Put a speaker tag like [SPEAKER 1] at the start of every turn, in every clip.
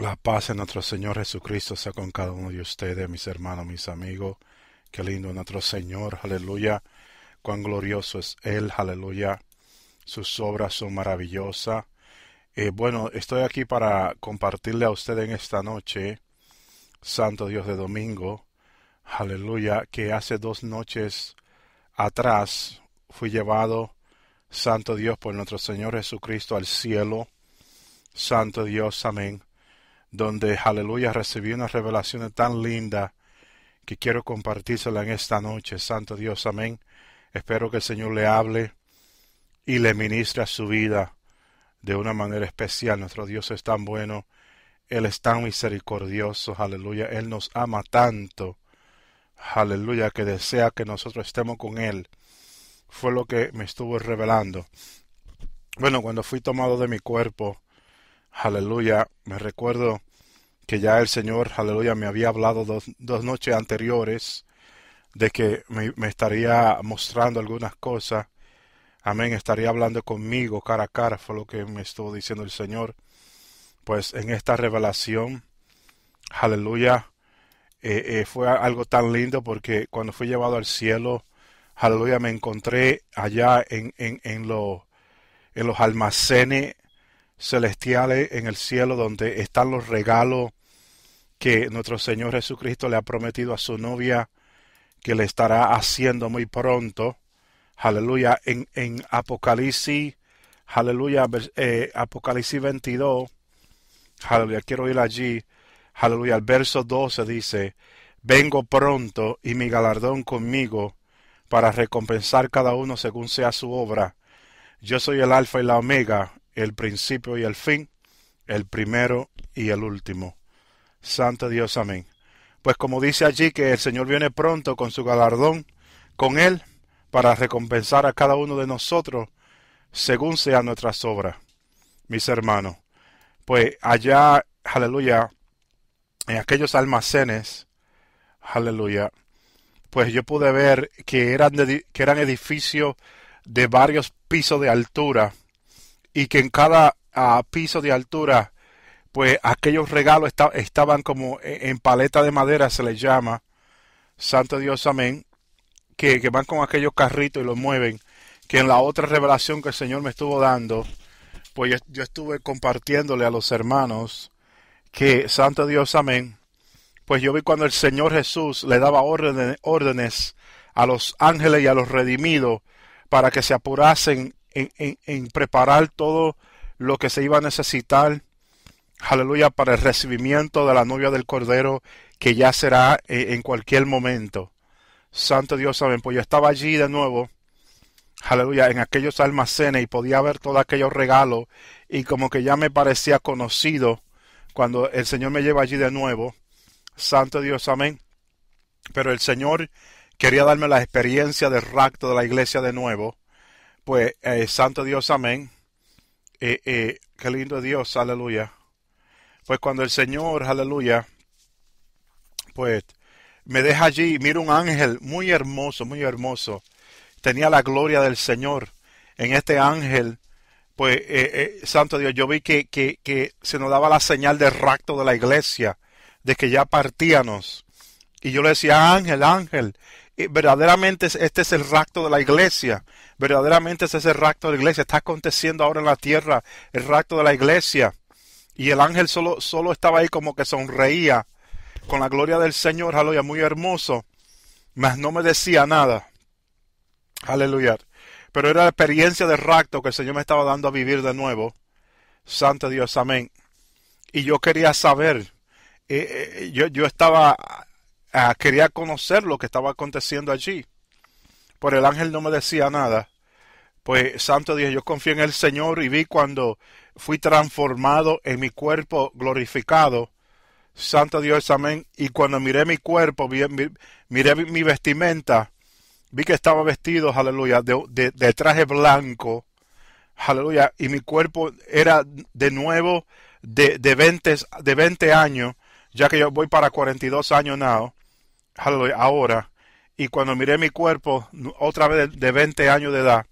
[SPEAKER 1] La paz en nuestro Señor Jesucristo sea con cada uno de ustedes, mis hermanos, mis amigos. Qué lindo nuestro Señor, aleluya. Cuán glorioso es Él, aleluya. Sus obras son maravillosas. Eh, bueno, estoy aquí para compartirle a ustedes en esta noche, Santo Dios de Domingo, aleluya, que hace dos noches atrás fui llevado, Santo Dios, por nuestro Señor Jesucristo al cielo. Santo Dios, amén donde, aleluya, recibí una revelación tan linda que quiero compartírsela en esta noche. Santo Dios, amén. Espero que el Señor le hable y le ministre a su vida de una manera especial. Nuestro Dios es tan bueno, Él es tan misericordioso, aleluya. Él nos ama tanto, aleluya, que desea que nosotros estemos con Él. Fue lo que me estuvo revelando. Bueno, cuando fui tomado de mi cuerpo, aleluya, me recuerdo que ya el Señor, aleluya, me había hablado dos, noches anteriores de que me, estaría mostrando algunas cosas. Amén, estaría hablando conmigo cara a cara, fue lo que me estuvo diciendo el Señor. Pues en esta revelación, aleluya, eh, eh, fue algo tan lindo porque cuando fui llevado al cielo, aleluya, me encontré allá en, en, en, en los almacenes celestiales en el cielo donde están los regalos que nuestro Señor Jesucristo le ha prometido a su novia que le estará haciendo muy pronto. Aleluya. En, en Apocalipsis, aleluya, eh, Apocalipsis 22, aleluya, quiero ir allí. Aleluya, el verso 12 dice, vengo pronto y mi galardón conmigo para recompensar cada uno según sea su obra. Yo soy el alfa y la omega, el principio y el fin, el primero y el último. Santo Dios, amén. Pues como dice allí que el Señor viene pronto con su galardón, con Él, para recompensar a cada uno de nosotros, según sean nuestras obras. Mis hermanos, pues allá, aleluya, en aquellos almacenes, aleluya, pues yo pude ver que eran, que eran edificios de varios pisos de altura, y que en cada ah, piso de altura, pues aquellos regalos estaban como en, paleta de madera, se les llama, Santo Dios, amén, que, van con aquellos carritos y los mueven, que en la otra revelación que el Señor me estuvo dando, pues yo, yo estuve compartiéndole a los hermanos que, Santo Dios, amén, pues yo vi cuando el Señor Jesús le daba órdenes, órdenes a los ángeles y a los redimidos para que se apurasen en, preparar todo lo que se iba a necesitar, aleluya, para el recibimiento de la novia del Cordero, que ya será eh, en cualquier momento. Santo Dios, saben, pues yo estaba allí de nuevo, aleluya, en aquellos almacenes y podía ver todos aquellos regalos y como que ya me parecía conocido cuando el Señor me lleva allí de nuevo. Santo Dios, amén. Pero el Señor quería darme la experiencia del rapto de la iglesia de nuevo pues, eh, Santo Dios, amén. Eh, eh, qué lindo Dios, aleluya. Pues cuando el Señor, aleluya, pues me deja allí, mira un ángel muy hermoso, muy hermoso. Tenía la gloria del Señor. En este ángel, pues, eh, Santo Dios, yo vi que, que, que se nos daba la señal de rapto de la iglesia, de que ya partíamos. Y yo le decía, ángel, ángel, verdaderamente este es el rapto de la iglesia. Verdaderamente ese es el rapto de la iglesia. Está aconteciendo ahora en la tierra el rapto de la iglesia. Y el ángel solo, solo estaba ahí como que sonreía con la gloria del Señor. Aleluya, muy hermoso. Mas no me decía nada. Aleluya. Pero era la experiencia de rapto que el Señor me estaba dando a vivir de nuevo. Santo Dios, amén. Y yo quería saber. Eh, eh, yo, yo estaba Ah, quería conocer lo que estaba aconteciendo allí. Pero el ángel no me decía nada. Pues, santo Dios, yo confié en el Señor y vi cuando fui transformado en mi cuerpo glorificado. Santo Dios, amén. Y cuando miré mi cuerpo, miré mi vestimenta, vi que estaba vestido, aleluya, de, de, traje blanco. Aleluya. Y mi cuerpo era de nuevo de, de, 20, de 20 años, ya que yo voy para 42 años now ahora. Y cuando miré mi cuerpo, otra vez de 20 años de edad,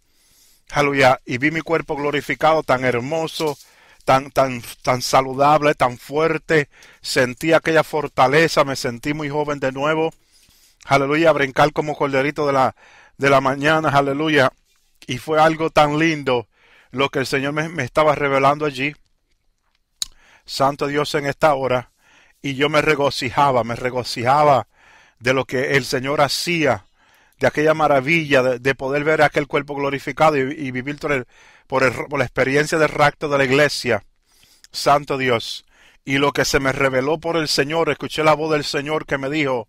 [SPEAKER 1] aleluya, y vi mi cuerpo glorificado, tan hermoso, tan, tan, tan saludable, tan fuerte. Sentí aquella fortaleza, me sentí muy joven de nuevo. Aleluya, brincar como corderito de la, de la mañana, aleluya. Y fue algo tan lindo lo que el Señor me, me estaba revelando allí. Santo Dios en esta hora. Y yo me regocijaba, me regocijaba de lo que el Señor hacía, de aquella maravilla de, poder ver aquel cuerpo glorificado y, vivir por, el, por, la experiencia del rapto de la iglesia. Santo Dios. Y lo que se me reveló por el Señor, escuché la voz del Señor que me dijo,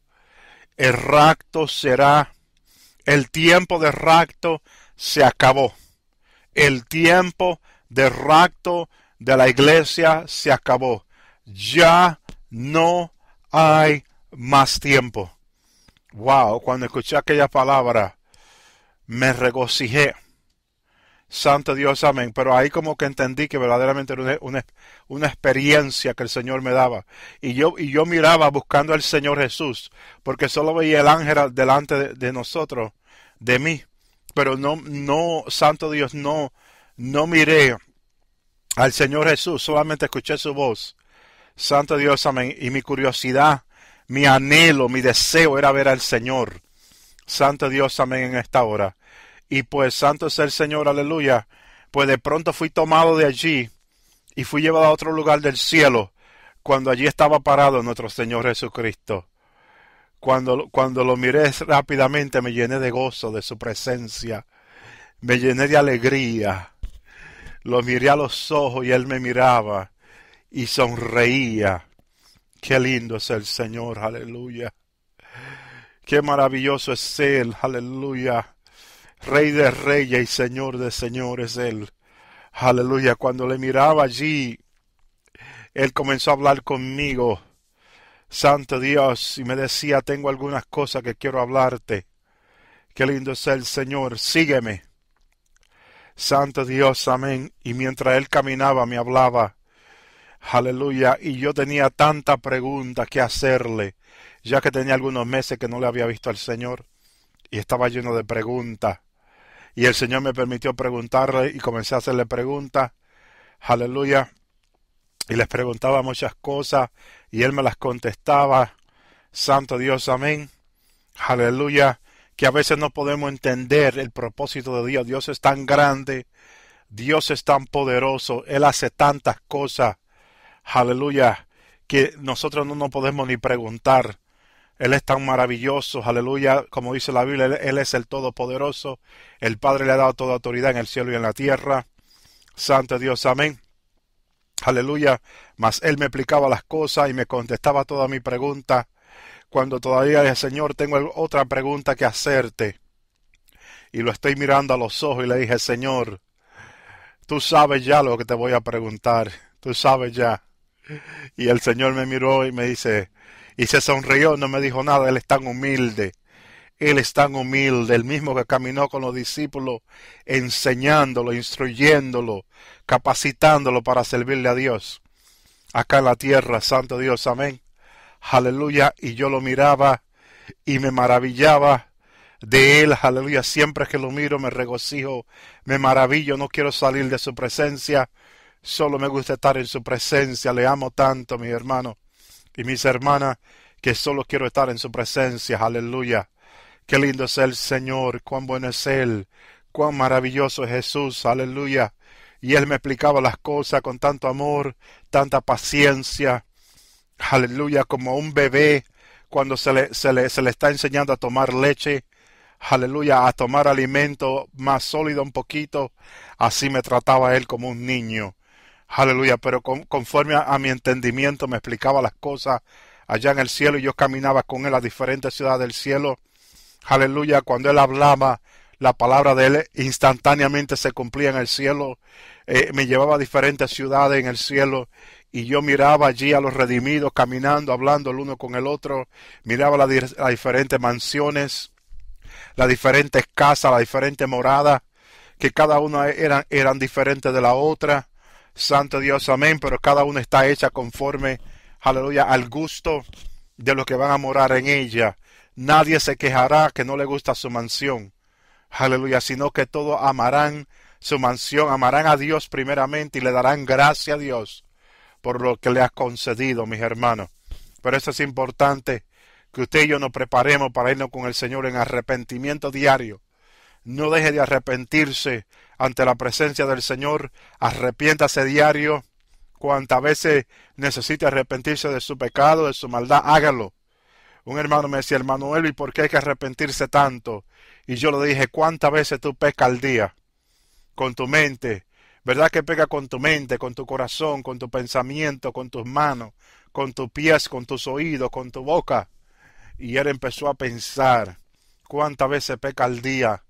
[SPEAKER 1] el rapto será, el tiempo de rapto se acabó. El tiempo de rapto de la iglesia se acabó. Ya no hay más tiempo. Wow, cuando escuché aquella palabra, me regocijé. Santo Dios, amén. Pero ahí como que entendí que verdaderamente era una, una, experiencia que el Señor me daba. Y yo, y yo miraba buscando al Señor Jesús, porque solo veía el ángel delante de, de, nosotros, de mí. Pero no, no, Santo Dios, no, no miré al Señor Jesús, solamente escuché su voz. Santo Dios, amén. Y mi curiosidad mi anhelo, mi deseo era ver al Señor. Santo Dios, amén en esta hora. Y pues santo es el Señor, aleluya. Pues de pronto fui tomado de allí y fui llevado a otro lugar del cielo, cuando allí estaba parado nuestro Señor Jesucristo. Cuando, cuando lo miré rápidamente me llené de gozo de su presencia, me llené de alegría. Lo miré a los ojos y él me miraba y sonreía. Qué lindo es el Señor, aleluya. Qué maravilloso es Él, aleluya. Rey de reyes y Señor de señores Él. Aleluya. Cuando le miraba allí, Él comenzó a hablar conmigo. Santo Dios, y me decía, tengo algunas cosas que quiero hablarte. Qué lindo es el Señor, sígueme. Santo Dios, amén. Y mientras Él caminaba, me hablaba. Aleluya. Y yo tenía tanta pregunta que hacerle, ya que tenía algunos meses que no le había visto al Señor. Y estaba lleno de preguntas. Y el Señor me permitió preguntarle y comencé a hacerle preguntas. Aleluya. Y les preguntaba muchas cosas y él me las contestaba. Santo Dios, amén. Aleluya. Que a veces no podemos entender el propósito de Dios. Dios es tan grande. Dios es tan poderoso. Él hace tantas cosas aleluya, que nosotros no nos podemos ni preguntar. Él es tan maravilloso, aleluya, como dice la Biblia, él, es el Todopoderoso, el Padre le ha dado toda autoridad en el cielo y en la tierra. Santo Dios, amén. Aleluya, mas Él me explicaba las cosas y me contestaba toda mi pregunta. Cuando todavía dije, Señor, tengo otra pregunta que hacerte. Y lo estoy mirando a los ojos y le dije, Señor, tú sabes ya lo que te voy a preguntar, tú sabes ya. Y el Señor me miró y me dice, y se sonrió, no me dijo nada, Él es tan humilde. Él es tan humilde, el mismo que caminó con los discípulos, enseñándolo, instruyéndolo, capacitándolo para servirle a Dios. Acá en la tierra, Santo Dios, amén. Aleluya. Y yo lo miraba y me maravillaba de Él, aleluya. Siempre que lo miro me regocijo, me maravillo, no quiero salir de su presencia. Solo me gusta estar en su presencia. Le amo tanto, mi hermano y mis hermanas, que solo quiero estar en su presencia. Aleluya. Qué lindo es el Señor, cuán bueno es Él, cuán maravilloso es Jesús. Aleluya. Y Él me explicaba las cosas con tanto amor, tanta paciencia. Aleluya, como un bebé cuando se le, se le, se le está enseñando a tomar leche aleluya, a tomar alimento más sólido un poquito, así me trataba él como un niño. Aleluya, pero conforme a, mi entendimiento me explicaba las cosas allá en el cielo y yo caminaba con él a diferentes ciudades del cielo. Aleluya, cuando él hablaba, la palabra de él instantáneamente se cumplía en el cielo. Eh, me llevaba a diferentes ciudades en el cielo y yo miraba allí a los redimidos caminando, hablando el uno con el otro. Miraba las, diferentes mansiones, las diferentes casas, las diferentes moradas, que cada una eran, eran diferentes de la otra. Santo Dios, amén, pero cada una está hecha conforme, aleluya, al gusto de los que van a morar en ella. Nadie se quejará que no le gusta su mansión, aleluya, sino que todos amarán su mansión, amarán a Dios primeramente y le darán gracia a Dios por lo que le ha concedido, mis hermanos. Pero eso es importante que usted y yo nos preparemos para irnos con el Señor en arrepentimiento diario. No deje de arrepentirse ante la presencia del Señor. Arrepiéntase diario. Cuantas veces necesite arrepentirse de su pecado, de su maldad, hágalo. Un hermano me decía, hermano ¿y ¿por qué hay que arrepentirse tanto? Y yo le dije, ¿cuántas veces tú pecas al día? Con tu mente. ¿Verdad que pega con tu mente, con tu corazón, con tu pensamiento, con tus manos, con tus pies, con tus oídos, con tu boca? Y él empezó a pensar, ¿cuántas veces peca al día?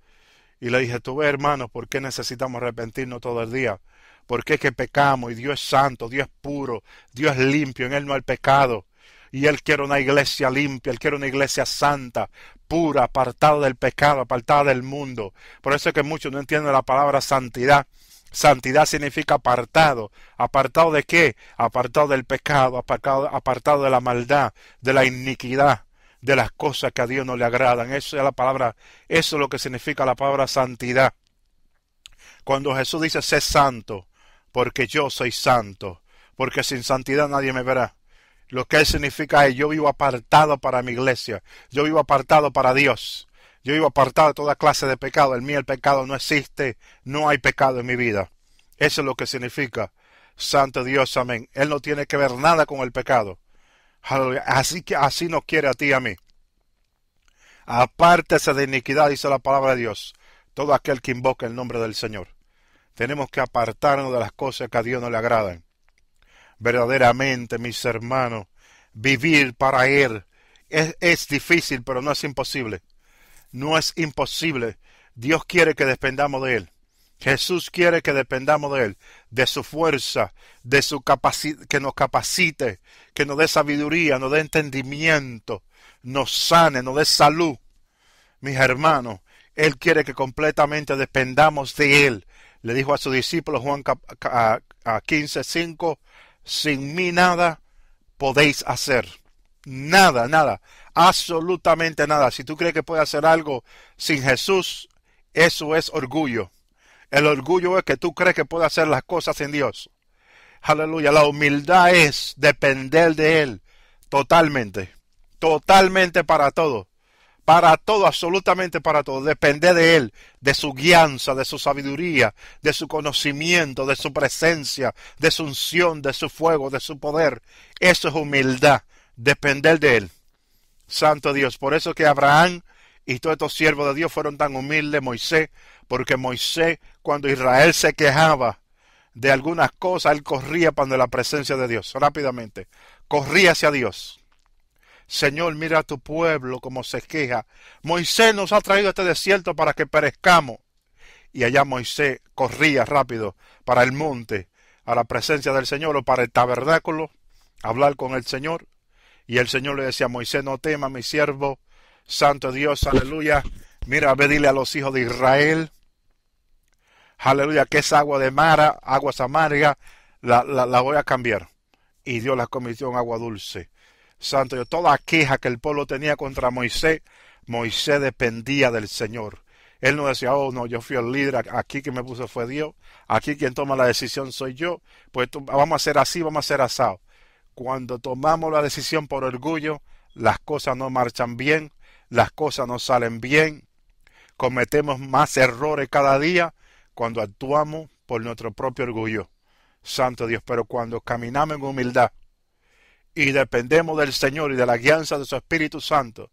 [SPEAKER 1] Y le dije, tú ves, hermano, ¿por qué necesitamos arrepentirnos todo el día? ¿Por qué es que pecamos? Y Dios es santo, Dios es puro, Dios es limpio, en Él no hay pecado. Y Él quiere una iglesia limpia, Él quiere una iglesia santa, pura, apartada del pecado, apartada del mundo. Por eso es que muchos no entienden la palabra santidad. Santidad significa apartado. ¿Apartado de qué? Apartado del pecado, apartado, apartado de la maldad, de la iniquidad de las cosas que a Dios no le agradan. Eso es la palabra, eso es lo que significa la palabra santidad. Cuando Jesús dice sé santo, porque yo soy santo, porque sin santidad nadie me verá. Lo que él significa es yo vivo apartado para mi iglesia, yo vivo apartado para Dios, yo vivo apartado de toda clase de pecado. En mí el pecado no existe, no hay pecado en mi vida. Eso es lo que significa Santo Dios, amén. Él no tiene que ver nada con el pecado. Así que así nos quiere a ti y a mí. Apártese de iniquidad, dice la palabra de Dios, todo aquel que invoca el nombre del Señor. Tenemos que apartarnos de las cosas que a Dios no le agradan. Verdaderamente, mis hermanos, vivir para Él es, es difícil, pero no es imposible. No es imposible. Dios quiere que dependamos de Él. Jesús quiere que dependamos de Él, de su fuerza, de su que nos capacite, que nos dé sabiduría, nos dé entendimiento, nos sane, nos dé salud. Mis hermanos, Él quiere que completamente dependamos de Él. Le dijo a su discípulo Juan 15:5, sin mí nada podéis hacer. Nada, nada, absolutamente nada. Si tú crees que puedes hacer algo sin Jesús, eso es orgullo. El orgullo es que tú crees que puedes hacer las cosas en Dios. Aleluya. La humildad es depender de Él totalmente. Totalmente para todo. Para todo, absolutamente para todo. Depender de Él, de su guianza, de su sabiduría, de su conocimiento, de su presencia, de su unción, de su fuego, de su poder. Eso es humildad. Depender de Él. Santo Dios. Por eso que Abraham y todos estos siervos de Dios fueron tan humildes, Moisés, porque Moisés, cuando Israel se quejaba de algunas cosas, él corría para la presencia de Dios, rápidamente, corría hacia Dios. Señor, mira a tu pueblo como se queja. Moisés nos ha traído a este desierto para que perezcamos. Y allá Moisés corría rápido para el monte, a la presencia del Señor o para el tabernáculo, hablar con el Señor. Y el Señor le decía, Moisés, no tema, mi siervo, Santo Dios, aleluya. Mira, ve dile a los hijos de Israel, aleluya, que es agua de mara, aguas amargas, la, la, voy a cambiar. Y Dios la convirtió en agua dulce. Santo Dios, toda queja que el pueblo tenía contra Moisés, Moisés dependía del Señor. Él no decía, oh no, yo fui el líder, aquí quien me puso fue Dios, aquí quien toma la decisión soy yo, pues vamos a hacer así, vamos a hacer asado. Cuando tomamos la decisión por orgullo, las cosas no marchan bien, las cosas no salen bien, cometemos más errores cada día cuando actuamos por nuestro propio orgullo. Santo Dios, pero cuando caminamos en humildad y dependemos del Señor y de la guianza de su Espíritu Santo,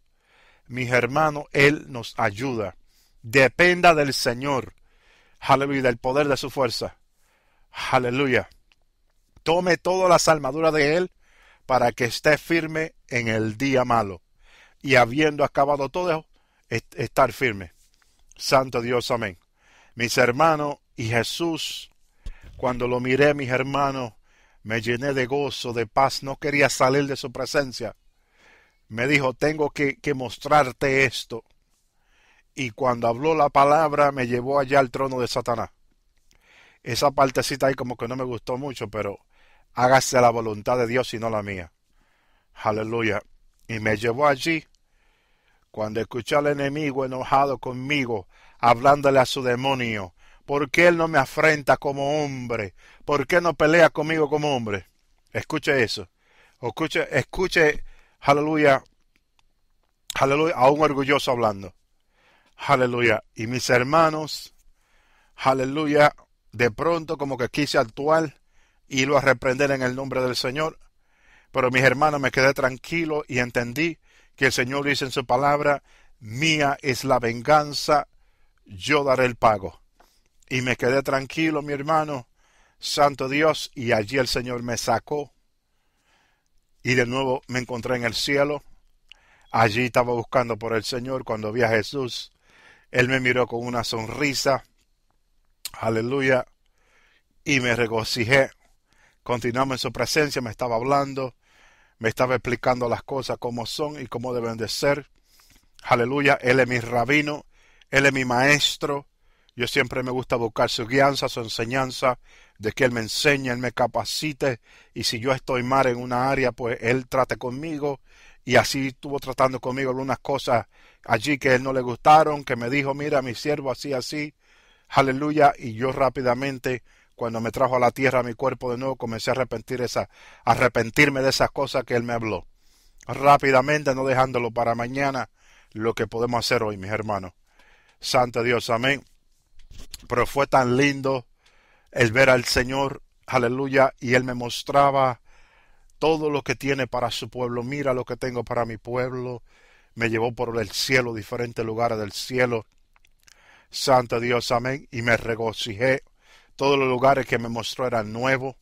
[SPEAKER 1] mis hermanos, Él nos ayuda. Dependa del Señor. Aleluya, del poder de su fuerza. Aleluya. Tome todas las armaduras de Él para que esté firme en el día malo y habiendo acabado todo, estar firme. Santo Dios, amén. Mis hermanos y Jesús, cuando lo miré, mis hermanos, me llené de gozo, de paz, no quería salir de su presencia. Me dijo, tengo que, que mostrarte esto. Y cuando habló la palabra, me llevó allá al trono de Satanás. Esa partecita ahí como que no me gustó mucho, pero hágase la voluntad de Dios y no la mía. Aleluya y me llevó allí. Cuando escuché al enemigo enojado conmigo, hablándole a su demonio, ¿Por qué Él no me afrenta como hombre? ¿Por qué no pelea conmigo como hombre? Escuche eso. Escuche, escuche, aleluya, aleluya, a un orgulloso hablando. Aleluya. Y mis hermanos, aleluya, de pronto como que quise actuar y lo a reprender en el nombre del Señor. Pero mis hermanos me quedé tranquilo y entendí que el Señor dice en su palabra, mía es la venganza, yo daré el pago. Y me quedé tranquilo, mi hermano, santo Dios, y allí el Señor me sacó. Y de nuevo me encontré en el cielo. Allí estaba buscando por el Señor cuando vi a Jesús. Él me miró con una sonrisa. Aleluya. Y me regocijé. Continuamos en su presencia, me estaba hablando, me estaba explicando las cosas como son y cómo deben de ser. Aleluya, Él es mi rabino, Él es mi maestro. Yo siempre me gusta buscar su guianza, su enseñanza, de que Él me enseñe, Él me capacite, y si yo estoy mal en una área, pues Él trate conmigo, y así estuvo tratando conmigo algunas cosas allí que Él no le gustaron, que me dijo, mira, mi siervo, así, así, aleluya, y yo rápidamente, cuando me trajo a la tierra mi cuerpo de nuevo, comencé a arrepentir esa, a arrepentirme de esas cosas que Él me habló. Rápidamente, no dejándolo para mañana, lo que podemos hacer hoy, mis hermanos. Santo Dios, amén. Pero fue tan lindo el ver al Señor, aleluya, y Él me mostraba todo lo que tiene para su pueblo. Mira lo que tengo para mi pueblo. Me llevó por el cielo, diferentes lugares del cielo. Santo Dios, amén. Y me regocijé. Todos los lugares que me mostró eran nuevos.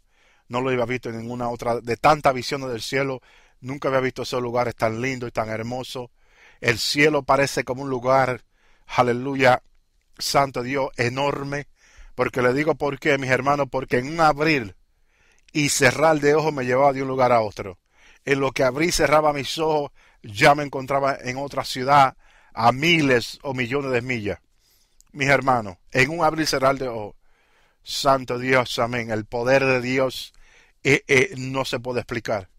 [SPEAKER 1] No lo había visto en ninguna otra. De tanta visión del cielo, nunca había visto esos lugares tan lindos y tan hermosos. El cielo parece como un lugar, aleluya, santo Dios, enorme. Porque le digo por qué, mis hermanos, porque en un abrir y cerrar de ojos me llevaba de un lugar a otro. En lo que abrí y cerraba mis ojos, ya me encontraba en otra ciudad a miles o millones de millas. Mis hermanos, en un abrir y cerrar de ojos. Santo Dios, amén. El poder de Dios eh, eh, no se puede explicar.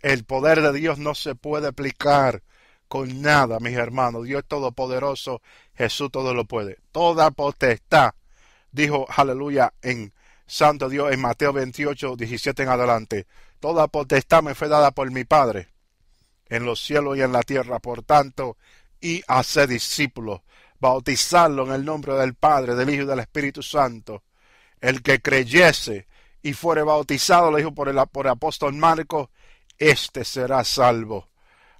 [SPEAKER 1] El poder de Dios no se puede explicar con nada, mis hermanos. Dios todopoderoso, Jesús todo lo puede. Toda potestad, dijo aleluya en Santo Dios en Mateo 28, 17 en adelante. Toda potestad me fue dada por mi Padre en los cielos y en la tierra. Por tanto, y hacer discípulos, bautizarlo en el nombre del Padre, del Hijo y del Espíritu Santo. El que creyese y fuere bautizado, le dijo por el, por el apóstol Marcos, este será salvo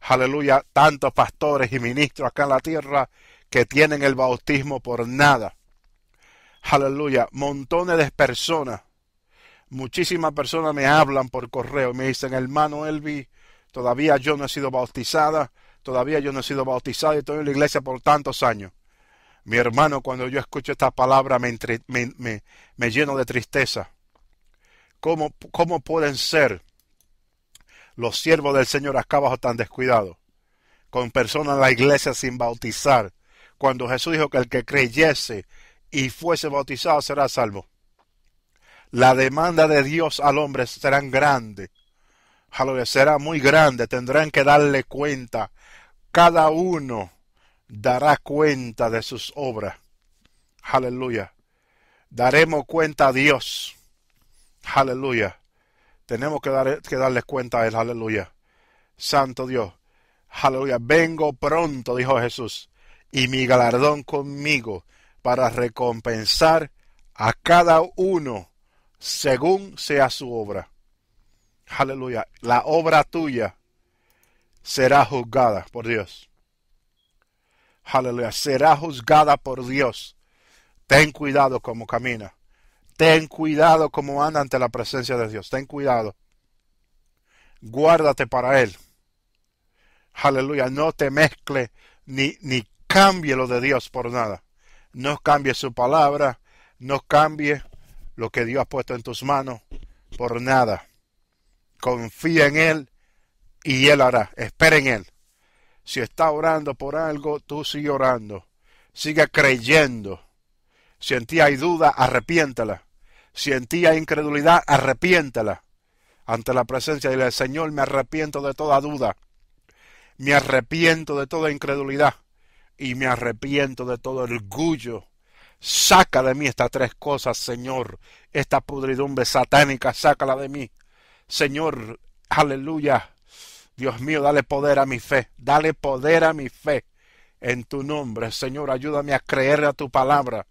[SPEAKER 1] aleluya, tantos pastores y ministros acá en la tierra que tienen el bautismo por nada. Aleluya, montones de personas, muchísimas personas me hablan por correo, me dicen, hermano Elvi, todavía yo no he sido bautizada, todavía yo no he sido bautizada y estoy en la iglesia por tantos años. Mi hermano, cuando yo escucho esta palabra me, me, me, lleno de tristeza. ¿Cómo, ¿Cómo pueden ser los siervos del Señor acá abajo tan descuidados, con personas en la iglesia sin bautizar, cuando Jesús dijo que el que creyese y fuese bautizado será salvo. La demanda de Dios al hombre será grande. será muy grande. Tendrán que darle cuenta. Cada uno dará cuenta de sus obras. Aleluya. Daremos cuenta a Dios. Aleluya. Tenemos que, dar, que darles cuenta a Él, aleluya. Santo Dios, aleluya. Vengo pronto, dijo Jesús, y mi galardón conmigo para recompensar a cada uno según sea su obra. Aleluya. La obra tuya será juzgada por Dios. Aleluya. Será juzgada por Dios. Ten cuidado como camina. Ten cuidado como anda ante la presencia de Dios. Ten cuidado. Guárdate para Él. Aleluya. No te mezcle ni, ni cambie lo de Dios por nada. No cambie su palabra. No cambie lo que Dios ha puesto en tus manos por nada. Confía en Él y Él hará. Espera en Él. Si está orando por algo, tú sigue orando. Sigue creyendo. Si en ti hay duda, arrepiéntala. Si en ti hay incredulidad, arrepiéntela. Ante la presencia del Señor, me arrepiento de toda duda. Me arrepiento de toda incredulidad. Y me arrepiento de todo orgullo. Saca de mí estas tres cosas, Señor. Esta pudridumbre satánica, sácala de mí. Señor, aleluya. Dios mío, dale poder a mi fe. Dale poder a mi fe en tu nombre. Señor, ayúdame a creer a tu palabra.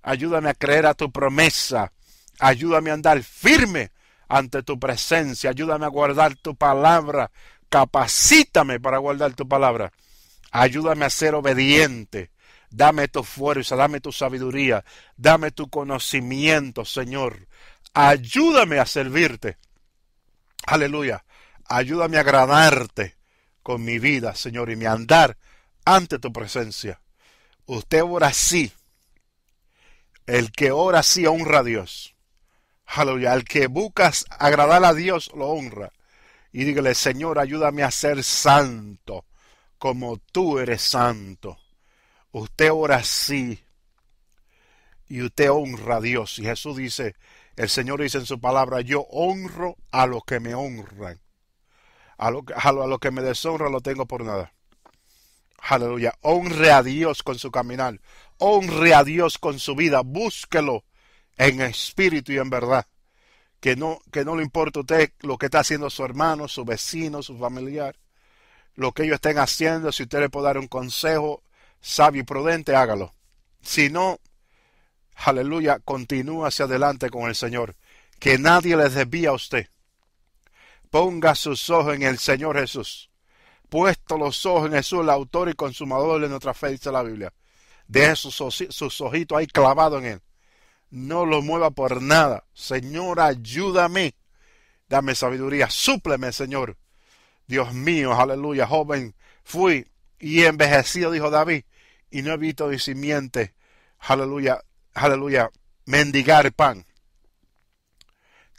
[SPEAKER 1] Ayúdame a creer a tu promesa. Ayúdame a andar firme ante tu presencia. Ayúdame a guardar tu palabra. Capacítame para guardar tu palabra. Ayúdame a ser obediente. Dame tu fuerza, dame tu sabiduría, dame tu conocimiento, Señor. Ayúdame a servirte. Aleluya. Ayúdame a agradarte con mi vida, Señor, y mi andar ante tu presencia. Usted ora así. El que ora así honra a Dios. Aleluya. El que buscas agradar a Dios lo honra. Y dígale, Señor, ayúdame a ser santo como tú eres santo. Usted ora así y usted honra a Dios. Y Jesús dice, el Señor dice en su palabra, yo honro a los que me honran. A los a lo, que me deshonran lo tengo por nada. Aleluya. Honre a Dios con su caminar. Honre a Dios con su vida. Búsquelo en espíritu y en verdad. Que no, que no le importa a usted lo que está haciendo su hermano, su vecino, su familiar. Lo que ellos estén haciendo, si usted le puede dar un consejo, sabio y prudente, hágalo. Si no, aleluya, continúa hacia adelante con el Señor. Que nadie le desvíe a usted. Ponga sus ojos en el Señor Jesús. Puesto los ojos en Jesús, el autor y consumador de nuestra fe, dice la Biblia. Deje sus, sus ojitos ahí clavados en él. No lo mueva por nada. Señor, ayúdame. Dame sabiduría. Súpleme, Señor. Dios mío, aleluya, joven fui y envejecido, dijo David, y no he visto de simiente, aleluya, aleluya, mendigar pan.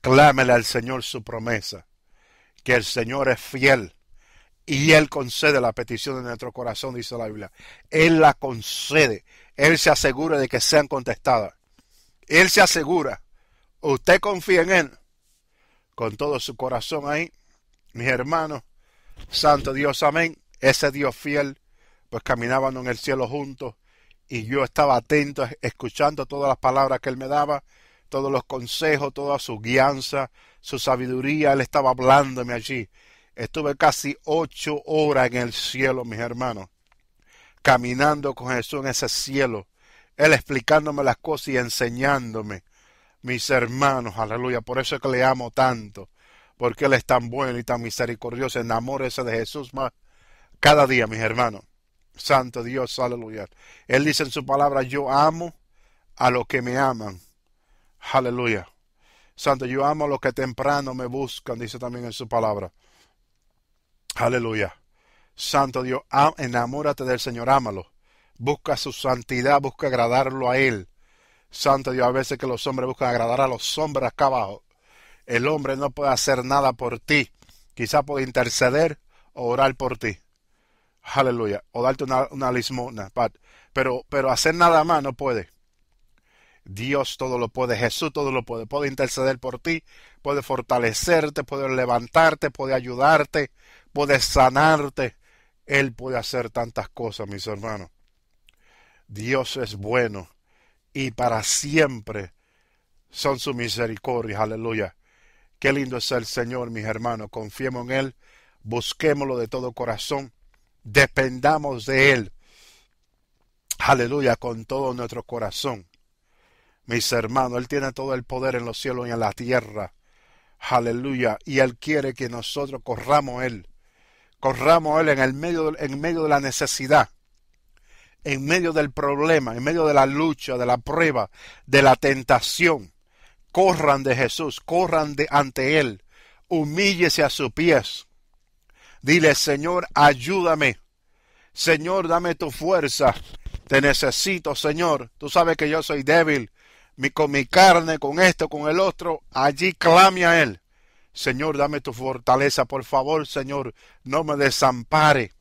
[SPEAKER 1] Clámele al Señor su promesa, que el Señor es fiel y Él concede la petición de nuestro corazón, dice la Biblia. Él la concede, Él se asegura de que sean contestadas. Él se asegura, usted confía en Él con todo su corazón ahí, mis hermanos. Santo Dios, amén. Ese Dios fiel pues caminaban en el cielo juntos y yo estaba atento, escuchando todas las palabras que él me daba, todos los consejos, toda su guianza, su sabiduría, él estaba hablándome allí. Estuve casi ocho horas en el cielo, mis hermanos, caminando con Jesús en ese cielo, él explicándome las cosas y enseñándome, mis hermanos, aleluya, por eso es que le amo tanto, porque él es tan bueno y tan misericordioso, enamórese de Jesús más cada día, mis hermanos. Santo Dios, aleluya. Él dice en su palabra, yo amo a los que me aman. Aleluya. Santo, yo amo a los que temprano me buscan, dice también en su palabra. Aleluya. Santo Dios, enamórate del Señor, ámalo. Busca su santidad, busca agradarlo a Él. Santo Dios, a veces que los hombres buscan agradar a los hombres acá abajo. El hombre no puede hacer nada por ti. Quizá puede interceder o orar por ti. Aleluya. O darte una, una lismona. Pero, pero hacer nada más no puede. Dios todo lo puede, Jesús todo lo puede, puede interceder por ti, puede fortalecerte, puede levantarte, puede ayudarte, puede sanarte. Él puede hacer tantas cosas, mis hermanos. Dios es bueno y para siempre son su misericordia, aleluya. Qué lindo es el Señor, mis hermanos. Confiemos en Él, busquémoslo de todo corazón dependamos de Él. Aleluya, con todo nuestro corazón. Mis hermanos, Él tiene todo el poder en los cielos y en la tierra. Aleluya. Y Él quiere que nosotros corramos Él. Corramos Él en, el medio, en medio de la necesidad. En medio del problema, en medio de la lucha, de la prueba, de la tentación. Corran de Jesús, corran de ante Él. Humíllese a sus pies Dile, Señor, ayúdame. Señor, dame tu fuerza. Te necesito, Señor. Tú sabes que yo soy débil. Con mi carne, con esto, con el otro. Allí clame a Él. Señor, dame tu fortaleza, por favor, Señor. No me desampare.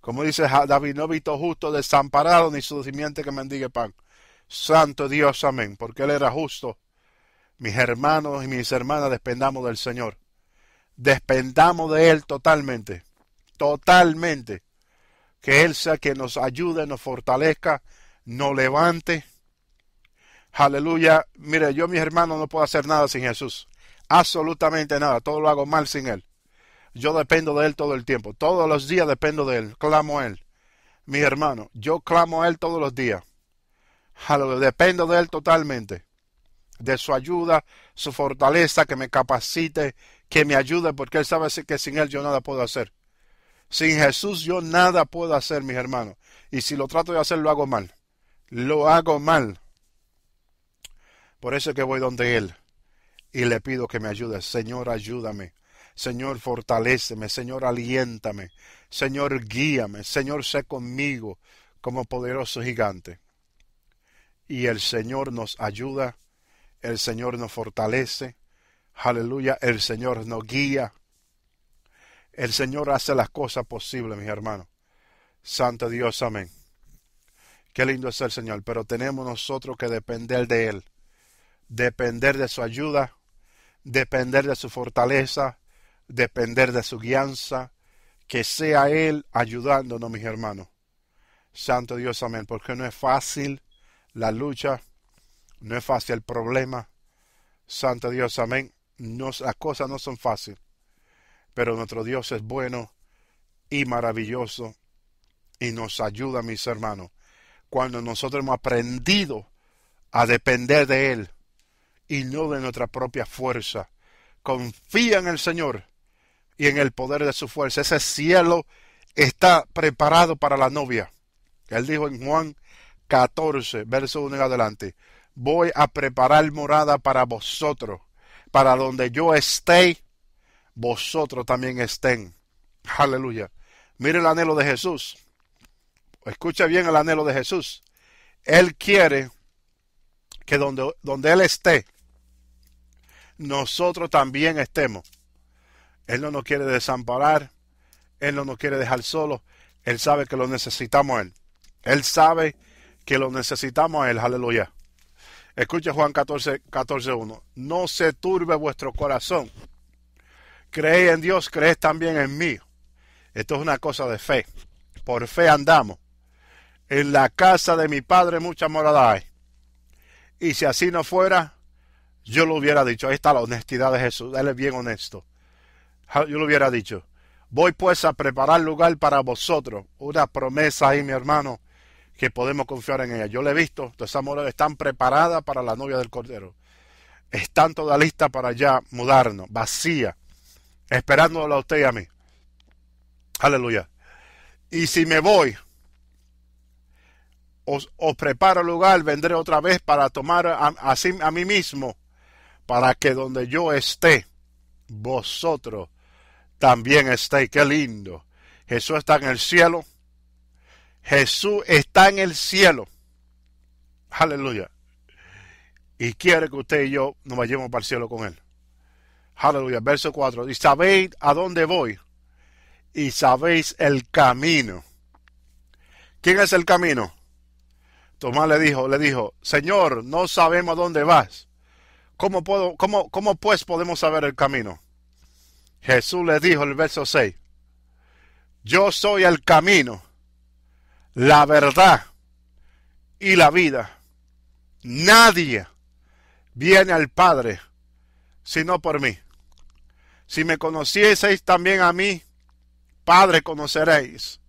[SPEAKER 1] Como dice David, no visto justo desamparado ni su simiente que mendigue pan. Santo Dios, amén. Porque Él era justo. Mis hermanos y mis hermanas dependamos del Señor dependamos de Él totalmente, totalmente. Que Él sea que nos ayude, nos fortalezca, nos levante. Aleluya. Mire, yo mis hermanos no puedo hacer nada sin Jesús. Absolutamente nada. Todo lo hago mal sin Él. Yo dependo de Él todo el tiempo. Todos los días dependo de Él. Clamo a Él. Mi hermano, yo clamo a Él todos los días. Dependo de Él totalmente. De su ayuda, su fortaleza, que me capacite, que me ayude, porque Él sabe que sin Él yo nada puedo hacer. Sin Jesús yo nada puedo hacer, mis hermanos. Y si lo trato de hacer, lo hago mal. Lo hago mal. Por eso es que voy donde Él y le pido que me ayude. Señor, ayúdame. Señor, fortaléceme. Señor, aliéntame. Señor, guíame. Señor, sé conmigo como poderoso gigante. Y el Señor nos ayuda. El Señor nos fortalece. Aleluya. El Señor nos guía. El Señor hace las cosas posibles, mis hermanos. Santo Dios, amén. Qué lindo es el Señor, pero tenemos nosotros que depender de Él depender de su ayuda, depender de su fortaleza, depender de su guianza, que sea Él ayudándonos, mis hermanos. Santo Dios, amén, porque no es fácil la lucha, no es fácil el problema. Santo Dios, amén. Las cosas no son fáciles, pero nuestro Dios es bueno y maravilloso y nos ayuda, mis hermanos, cuando nosotros hemos aprendido a depender de Él y no de nuestra propia fuerza. Confía en el Señor y en el poder de su fuerza. Ese cielo está preparado para la novia. Él dijo en Juan 14, verso 1 en adelante, voy a preparar morada para vosotros, para donde yo esté, vosotros también estén. Aleluya. Mire el anhelo de Jesús. Escucha bien el anhelo de Jesús. Él quiere que donde, donde Él esté, nosotros también estemos. Él no nos quiere desamparar, Él no nos quiere dejar solos, Él sabe que lo necesitamos a Él. Él sabe que lo necesitamos a Él, aleluya. Escucha Juan 14, 14, 1. No se turbe vuestro corazón. Creed en Dios, creed también en mí. Esto es una cosa de fe. Por fe andamos. En la casa de mi padre mucha morada hay. Y si así no fuera, yo lo hubiera dicho, ahí está la honestidad de Jesús, él es bien honesto. Yo lo hubiera dicho, voy pues a preparar lugar para vosotros, una promesa ahí, mi hermano, que podemos confiar en ella. Yo le he visto, todas esas moradas están preparadas para la novia del Cordero. Están todas listas para ya mudarnos, vacía, esperándolo a usted y a mí. Aleluya. Y si me voy, os, os preparo lugar, vendré otra vez para tomar a mí mismo para que donde yo esté, vosotros también estéis. Qué lindo. Jesús está en el cielo. Jesús está en el cielo. Aleluya. Y quiere que usted y yo nos vayamos para el cielo con él. Aleluya. Verso 4. Y sabéis a dónde voy. Y sabéis el camino. ¿Quién es el camino? Tomás le dijo, le dijo, Señor, no sabemos a dónde vas. ¿Cómo, puedo, cómo, ¿Cómo pues podemos saber el camino? Jesús le dijo el verso 6, yo soy el camino, la verdad y la vida. Nadie viene al Padre sino por mí. Si me conocieseis también a mí, Padre conoceréis.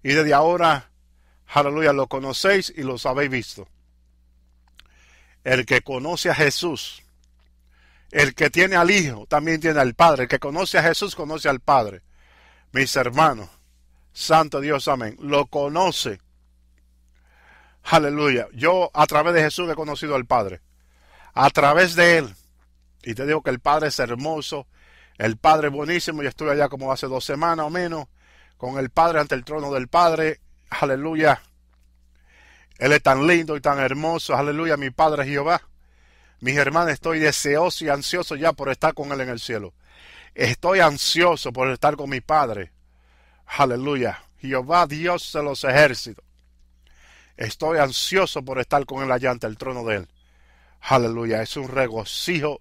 [SPEAKER 1] Y desde ahora, aleluya, lo conocéis y los habéis visto. El que conoce a Jesús, el que tiene al Hijo también tiene al Padre. El que conoce a Jesús conoce al Padre. Mis hermanos, Santo Dios, amén. Lo conoce. Aleluya. Yo a través de Jesús he conocido al Padre. A través de Él. Y te digo que el Padre es hermoso. El Padre es buenísimo. Yo estuve allá como hace dos semanas o menos. Con el Padre ante el trono del Padre. Aleluya. Él es tan lindo y tan hermoso. Aleluya. Mi Padre Jehová. Mis hermanos, estoy deseoso y ansioso ya por estar con Él en el cielo. Estoy ansioso por estar con mi Padre. Aleluya. Jehová Dios de los ejércitos. Estoy ansioso por estar con Él allá ante el trono de Él. Aleluya. Es un regocijo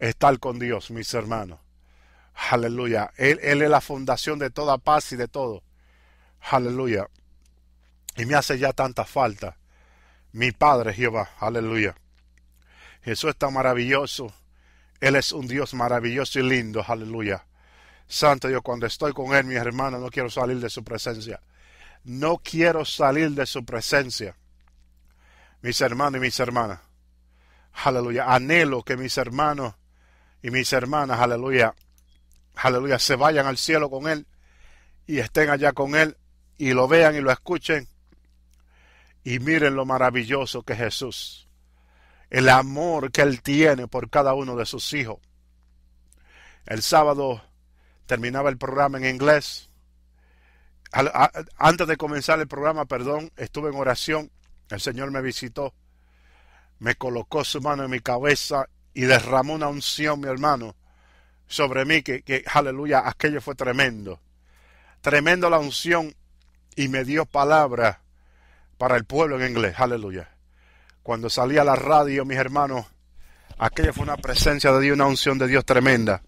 [SPEAKER 1] estar con Dios, mis hermanos. Aleluya. Él, él es la fundación de toda paz y de todo. Aleluya. Y me hace ya tanta falta. Mi Padre Jehová. Aleluya. Jesús está maravilloso. Él es un Dios maravilloso y lindo. Aleluya. Santo Dios, cuando estoy con Él, mis hermanos, no quiero salir de su presencia. No quiero salir de su presencia. Mis hermanos y mis hermanas. Aleluya. Anhelo que mis hermanos y mis hermanas, aleluya, aleluya, se vayan al cielo con Él y estén allá con Él y lo vean y lo escuchen y miren lo maravilloso que es Jesús. El amor que Él tiene por cada uno de sus hijos. El sábado terminaba el programa en inglés. Antes de comenzar el programa, perdón, estuve en oración. El Señor me visitó, me colocó su mano en mi cabeza y derramó una unción, mi hermano, sobre mí, que, que, aleluya, aquello fue tremendo. Tremendo la unción y me dio palabra para el pueblo en inglés, aleluya. Cuando salí a la radio, mis hermanos, aquella fue una presencia de Dios, una unción de Dios tremenda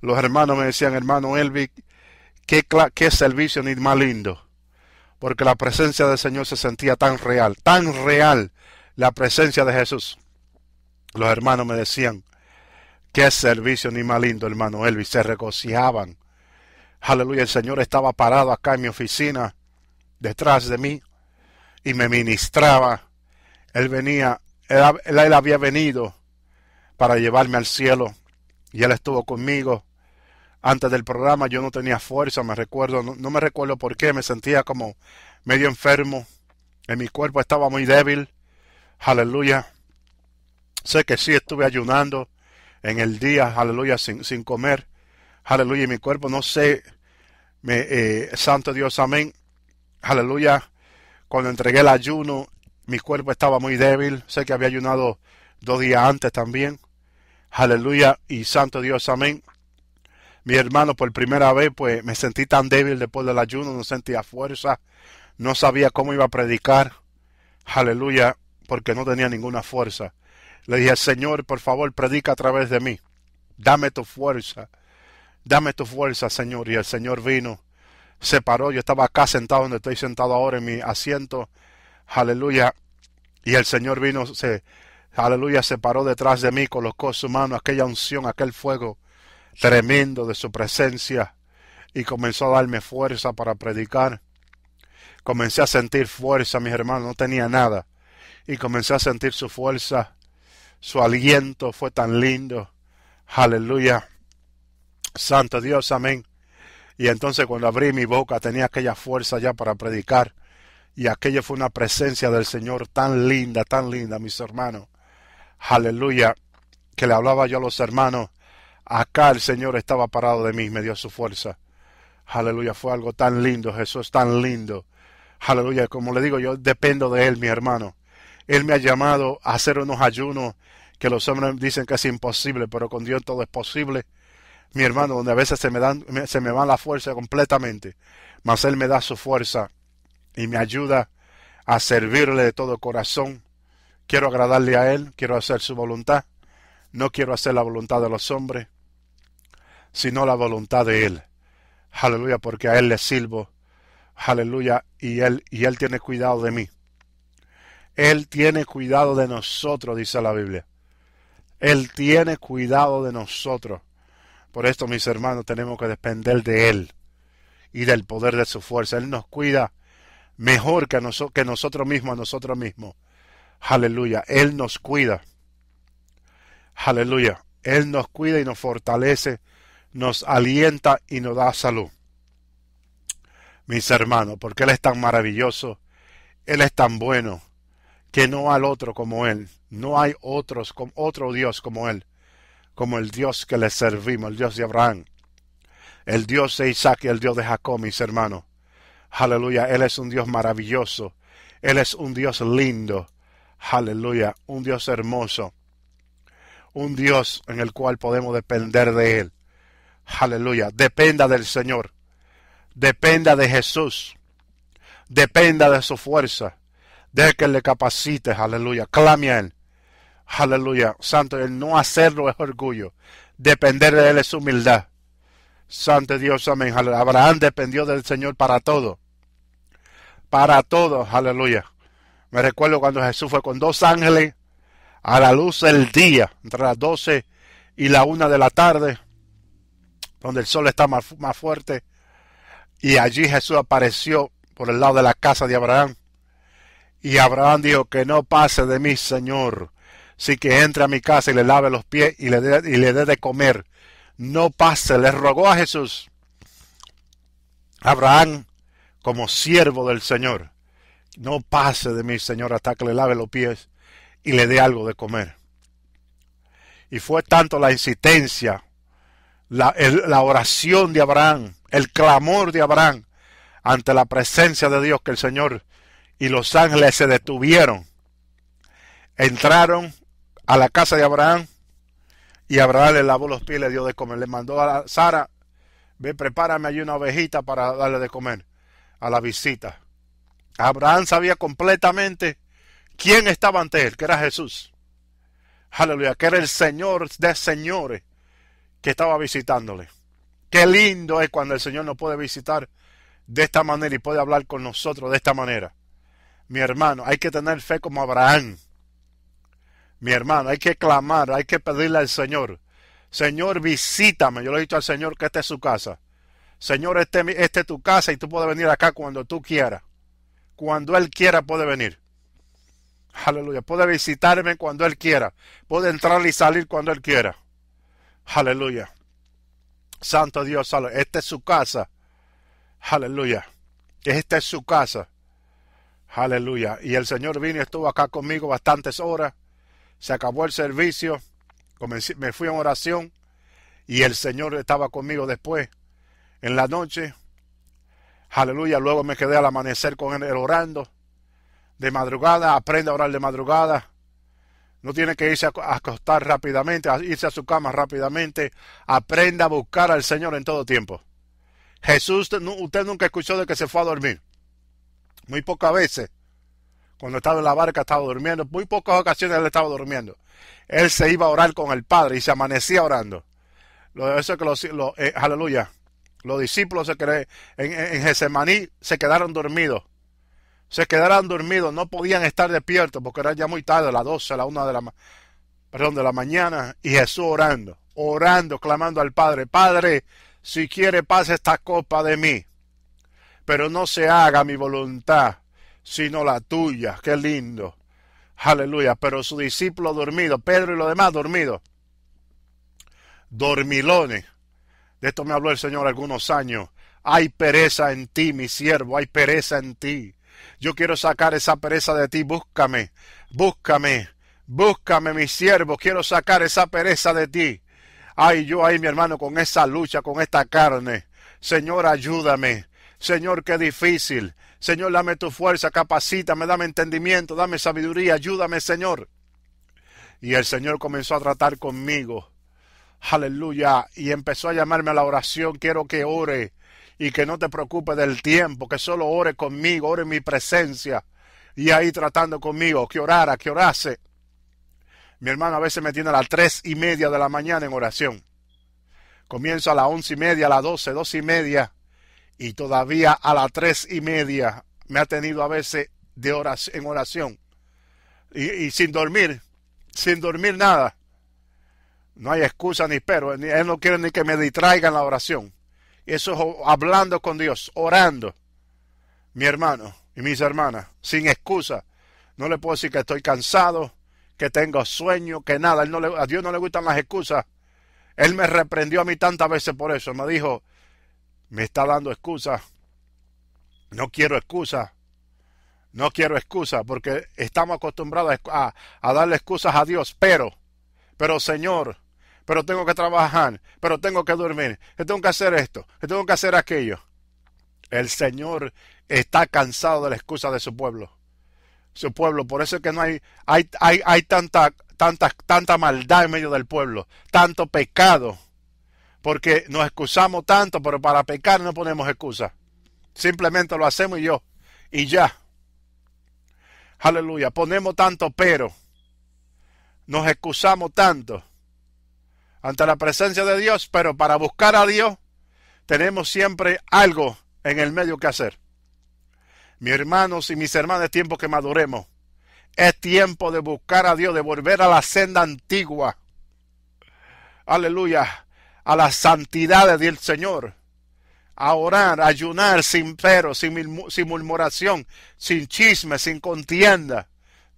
[SPEAKER 1] los hermanos me decían, hermano Elvi, qué, qué servicio ni más lindo. Porque la presencia del Señor se sentía tan real, tan real la presencia de Jesús. Los hermanos me decían, qué servicio ni más lindo, hermano Elvi. Se regocijaban. Aleluya, el Señor estaba parado acá en mi oficina, detrás de mí, y me ministraba. Él venía, él había venido para llevarme al cielo, y Él estuvo conmigo antes del programa. Yo no tenía fuerza, me recuerdo, no, me recuerdo por qué, me sentía como medio enfermo, en mi cuerpo estaba muy débil, aleluya. Sé que sí estuve ayunando en el día, aleluya, sin, comer, aleluya, y mi cuerpo no sé, me, eh, santo Dios, amén, aleluya. Cuando entregué el ayuno, mi cuerpo estaba muy débil, sé que había ayunado dos días antes también, aleluya, y santo Dios, amén mi hermano, por primera vez, pues me sentí tan débil después del ayuno, no sentía fuerza, no sabía cómo iba a predicar. Aleluya, porque no tenía ninguna fuerza. Le dije, Señor, por favor, predica a través de mí. Dame tu fuerza. Dame tu fuerza, Señor. Y el Señor vino, se paró. Yo estaba acá sentado donde estoy sentado ahora en mi asiento. Aleluya. Y el Señor vino, se, aleluya, se paró detrás de mí, colocó su mano, aquella unción, aquel fuego tremendo de su presencia y comenzó a darme fuerza para predicar. Comencé a sentir fuerza, mis hermanos, no tenía nada. Y comencé a sentir su fuerza, su aliento fue tan lindo. Aleluya. Santo Dios, amén. Y entonces cuando abrí mi boca tenía aquella fuerza ya para predicar. Y aquella fue una presencia del Señor tan linda, tan linda, mis hermanos. Aleluya. Que le hablaba yo a los hermanos Acá el Señor estaba parado de mí, me dio su fuerza. Aleluya, fue algo tan lindo, Jesús tan lindo. Aleluya, como le digo, yo dependo de Él, mi hermano. Él me ha llamado a hacer unos ayunos que los hombres dicen que es imposible, pero con Dios todo es posible. Mi hermano, donde a veces se me, dan, se me va la fuerza completamente, mas Él me da su fuerza y me ayuda a servirle de todo corazón. Quiero agradarle a Él, quiero hacer su voluntad, no quiero hacer la voluntad de los hombres sino la voluntad de Él. Aleluya, porque a Él le sirvo. Aleluya, y Él, y Él tiene cuidado de mí. Él tiene cuidado de nosotros, dice la Biblia. Él tiene cuidado de nosotros. Por esto, mis hermanos, tenemos que depender de Él y del poder de su fuerza. Él nos cuida mejor que, que nosotros mismos, a nosotros mismos. Aleluya. Él nos cuida. Aleluya. Él nos cuida y nos fortalece nos alienta y nos da salud. Mis hermanos, porque Él es tan maravilloso, Él es tan bueno, que no hay otro como Él, no hay otros, otro Dios como Él, como el Dios que le servimos, el Dios de Abraham, el Dios de Isaac y el Dios de Jacob, mis hermanos. Aleluya, Él es un Dios maravilloso, Él es un Dios lindo, aleluya, un Dios hermoso, un Dios en el cual podemos depender de Él. Aleluya. Dependa del Señor. Dependa de Jesús. Dependa de su fuerza. De que le capacite. Aleluya. Clame a Él. Aleluya. Santo, el no hacerlo es orgullo. Depender de Él es humildad. Santo Dios, amén. Abraham dependió del Señor para todo. Para todo. Aleluya. Me recuerdo cuando Jesús fue con dos ángeles a la luz del día, entre las doce y la una de la tarde, donde el sol está más, fuerte, y allí Jesús apareció por el lado de la casa de Abraham. Y Abraham dijo que no pase de mí, Señor, si que entre a mi casa y le lave los pies y le dé, y le dé de comer. No pase, le rogó a Jesús. Abraham, como siervo del Señor, no pase de mí, Señor, hasta que le lave los pies y le dé algo de comer. Y fue tanto la insistencia, la, la oración de Abraham, el clamor de Abraham ante la presencia de Dios que el Señor y los ángeles se detuvieron. Entraron a la casa de Abraham y Abraham le lavó los pies y le dio de comer. Le mandó a Sara, ve, prepárame allí una ovejita para darle de comer a la visita. Abraham sabía completamente quién estaba ante él, que era Jesús. Aleluya, que era el Señor de señores que estaba visitándole. Qué lindo es cuando el Señor nos puede visitar de esta manera y puede hablar con nosotros de esta manera. Mi hermano, hay que tener fe como Abraham. Mi hermano, hay que clamar, hay que pedirle al Señor. Señor, visítame. Yo le he dicho al Señor que esta es su casa. Señor, este, este es tu casa y tú puedes venir acá cuando tú quieras. Cuando Él quiera puede venir. Aleluya. Puede visitarme cuando Él quiera. Puede entrar y salir cuando Él quiera. Aleluya. Santo Dios, esta es su casa. Aleluya. Esta es su casa. Aleluya. Y el Señor vino y estuvo acá conmigo bastantes horas. Se acabó el servicio. me fui en oración. Y el Señor estaba conmigo después. En la noche. Aleluya. Luego me quedé al amanecer con él orando. De madrugada. Aprende a orar de madrugada. No tiene que irse a acostar rápidamente, a irse a su cama rápidamente. Aprenda a buscar al Señor en todo tiempo. Jesús, usted nunca escuchó de que se fue a dormir. Muy pocas veces. Cuando estaba en la barca estaba durmiendo. Muy pocas ocasiones él estaba durmiendo. Él se iba a orar con el Padre y se amanecía orando. Lo, eso que los, eh, aleluya. Los discípulos se en, en se quedaron dormidos. Se quedaron dormidos, no podían estar despiertos porque era ya muy tarde, a las 12, a la 1 de la, perdón, de la mañana, y Jesús orando, orando, clamando al Padre, Padre, si quiere pase esta copa de mí, pero no se haga mi voluntad, sino la tuya. Qué lindo. Aleluya. Pero su discípulo dormido, Pedro y los demás dormidos. Dormilones. De esto me habló el Señor algunos años. Hay pereza en ti, mi siervo, hay pereza en ti. Yo quiero sacar esa pereza de ti. Búscame, búscame, búscame, mi siervo. Quiero sacar esa pereza de ti. Ay, yo ahí, mi hermano, con esa lucha, con esta carne. Señor, ayúdame. Señor, qué difícil. Señor, dame tu fuerza, capacítame, dame entendimiento, dame sabiduría, ayúdame, Señor. Y el Señor comenzó a tratar conmigo. Aleluya. Y empezó a llamarme a la oración. Quiero que ore y que no te preocupes del tiempo, que solo ore conmigo, ore en mi presencia. Y ahí tratando conmigo, que orara, que orase. Mi hermano a veces me tiene a las tres y media de la mañana en oración. Comienzo a las once y media, a las doce, dos y media y todavía a las tres y media me ha tenido a veces de horas en oración y, sin dormir, sin dormir nada. No hay excusa ni pero, él no quiere ni que me distraiga en la oración. Eso es hablando con Dios, orando. Mi hermano y mis hermanas, sin excusa. No le puedo decir que estoy cansado, que tengo sueño, que nada. Él no le, a Dios no le gustan las excusas. Él me reprendió a mí tantas veces por eso. Me dijo, me está dando excusa. No quiero excusa. No quiero excusa porque estamos acostumbrados a, darle excusas a Dios. Pero, pero Señor, pero tengo que trabajar, pero tengo que dormir, que tengo que hacer esto, que tengo que hacer aquello. El Señor está cansado de la excusa de su pueblo. Su pueblo, por eso es que no hay, hay, hay, hay tanta, tanta, tanta maldad en medio del pueblo, tanto pecado porque nos excusamos tanto, pero para pecar no ponemos excusa. Simplemente lo hacemos y yo. Y ya. Aleluya. Ponemos tanto pero. Nos excusamos tanto ante la presencia de Dios, pero para buscar a Dios tenemos siempre algo en el medio que hacer. Mis hermanos y mis hermanas, es tiempo que maduremos. Es tiempo de buscar a Dios, de volver a la senda antigua. Aleluya. A la santidad del Señor. A orar, a ayunar sin pero, sin, sin murmuración, sin chisme, sin contienda.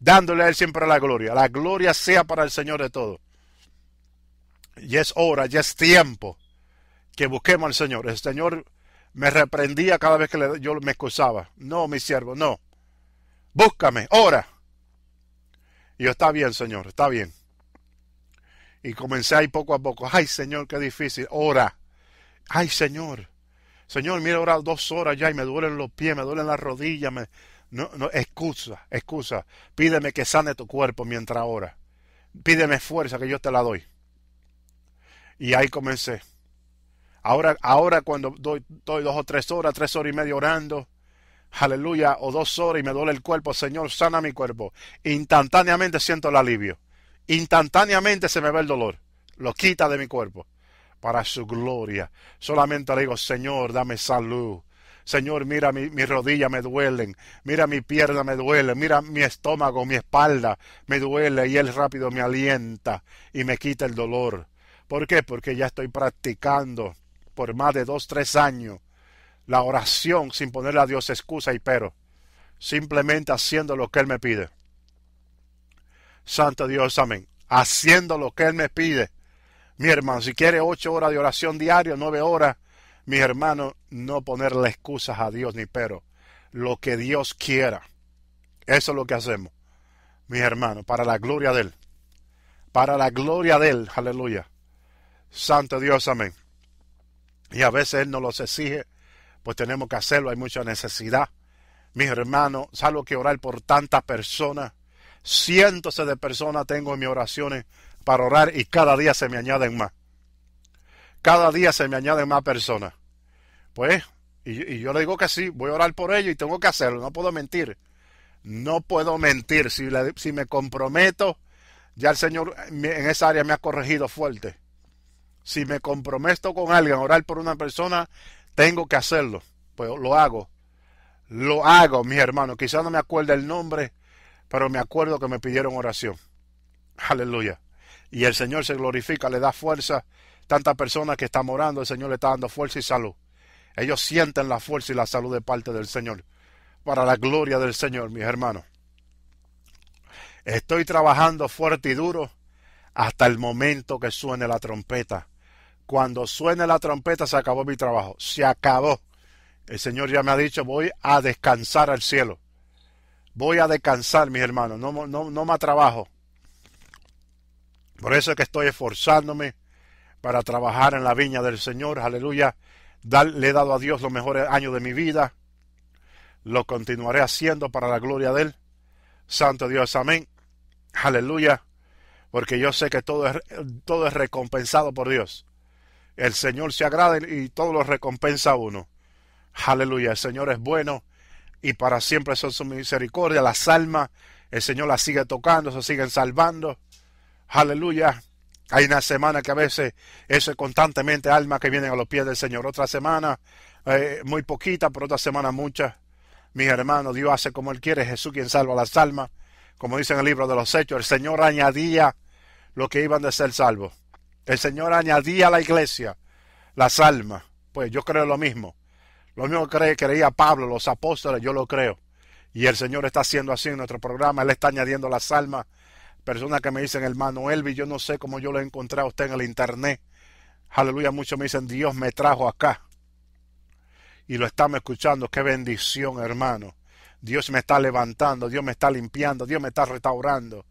[SPEAKER 1] Dándole a Él siempre la gloria. La gloria sea para el Señor de todo. Y es hora, ya es tiempo que busquemos al Señor. El Señor me reprendía cada vez que yo me excusaba. No, mi siervo, no. Búscame, ora. Y yo, está bien, Señor, está bien. Y comencé ahí poco a poco. Ay, Señor, qué difícil. Ora. Ay, Señor. Señor, mira, ahora dos horas ya y me duelen los pies, me duelen las rodillas. No, no, excusa, excusa. Pídeme que sane tu cuerpo mientras ora. Pídeme fuerza que yo te la doy. Y ahí comencé. Ahora, ahora cuando doy, doy dos o tres horas, tres horas y media orando, aleluya, o dos horas y me duele el cuerpo, Señor, sana mi cuerpo. Instantáneamente siento el alivio. Instantáneamente se me ve el dolor. Lo quita de mi cuerpo. Para su gloria. Solamente le digo, Señor, dame salud. Señor, mira mi, mi rodilla me duelen, mira mi pierna me duele, mira mi estómago, mi espalda me duele y Él rápido me alienta y me quita el dolor. ¿Por qué? Porque ya estoy practicando por más de dos, tres años la oración sin ponerle a Dios excusa y pero, simplemente haciendo lo que Él me pide. Santo Dios, amén. Haciendo lo que Él me pide. Mi hermano, si quiere ocho horas de oración diaria, nueve horas, mi hermano, no ponerle excusas a Dios ni pero. Lo que Dios quiera. Eso es lo que hacemos, mis hermanos, para la gloria de Él. Para la gloria de Él, aleluya. Santo Dios, amén. Y a veces Él nos los exige, pues tenemos que hacerlo, hay mucha necesidad. Mis hermanos, salvo que orar por tantas personas, cientos de personas tengo en mis oraciones para orar y cada día se me añaden más. Cada día se me añaden más personas. Pues, y, yo le digo que sí, voy a orar por ellos y tengo que hacerlo, no puedo mentir. No puedo mentir, si, si me comprometo, ya el Señor en esa área me ha corregido fuerte. Si me comprometo con alguien a orar por una persona, tengo que hacerlo. Pues lo hago. Lo hago, mis hermanos. Quizás no me acuerde el nombre, pero me acuerdo que me pidieron oración. Aleluya. Y el Señor se glorifica, le da fuerza. Tanta persona que está orando, el Señor le está dando fuerza y salud. Ellos sienten la fuerza y la salud de parte del Señor. Para la gloria del Señor, mis hermanos. Estoy trabajando fuerte y duro hasta el momento que suene la trompeta. Cuando suene la trompeta se acabó mi trabajo. Se acabó. El Señor ya me ha dicho, voy a descansar al cielo. Voy a descansar, mis hermanos. No, no, no más trabajo. Por eso es que estoy esforzándome para trabajar en la viña del Señor. Aleluya. le he dado a Dios los mejores años de mi vida. Lo continuaré haciendo para la gloria de Él. Santo Dios, amén. Aleluya. Porque yo sé que todo es, todo es recompensado por Dios el Señor se agrada y todo lo recompensa a uno. Aleluya, el Señor es bueno y para siempre son su misericordia. Las almas, el Señor las sigue tocando, se siguen salvando. Aleluya. Hay una semana que a veces eso es constantemente almas que vienen a los pies del Señor. Otra semana eh, muy poquita, pero otra semana muchas. Mis hermanos, Dios hace como Él quiere. Jesús quien salva las almas. Como dice en el libro de los Hechos, el Señor añadía lo que iban de ser salvos. El Señor añadía a la iglesia las almas. Pues yo creo lo mismo. Lo mismo que creía Pablo, los apóstoles, yo lo creo. Y el Señor está haciendo así en nuestro programa. Él está añadiendo las almas. Personas que me dicen, hermano Elvi, yo no sé cómo yo lo he encontrado a usted en el internet. Aleluya, muchos me dicen, Dios me trajo acá. Y lo estamos escuchando. Qué bendición, hermano. Dios me está levantando, Dios me está limpiando, Dios me está restaurando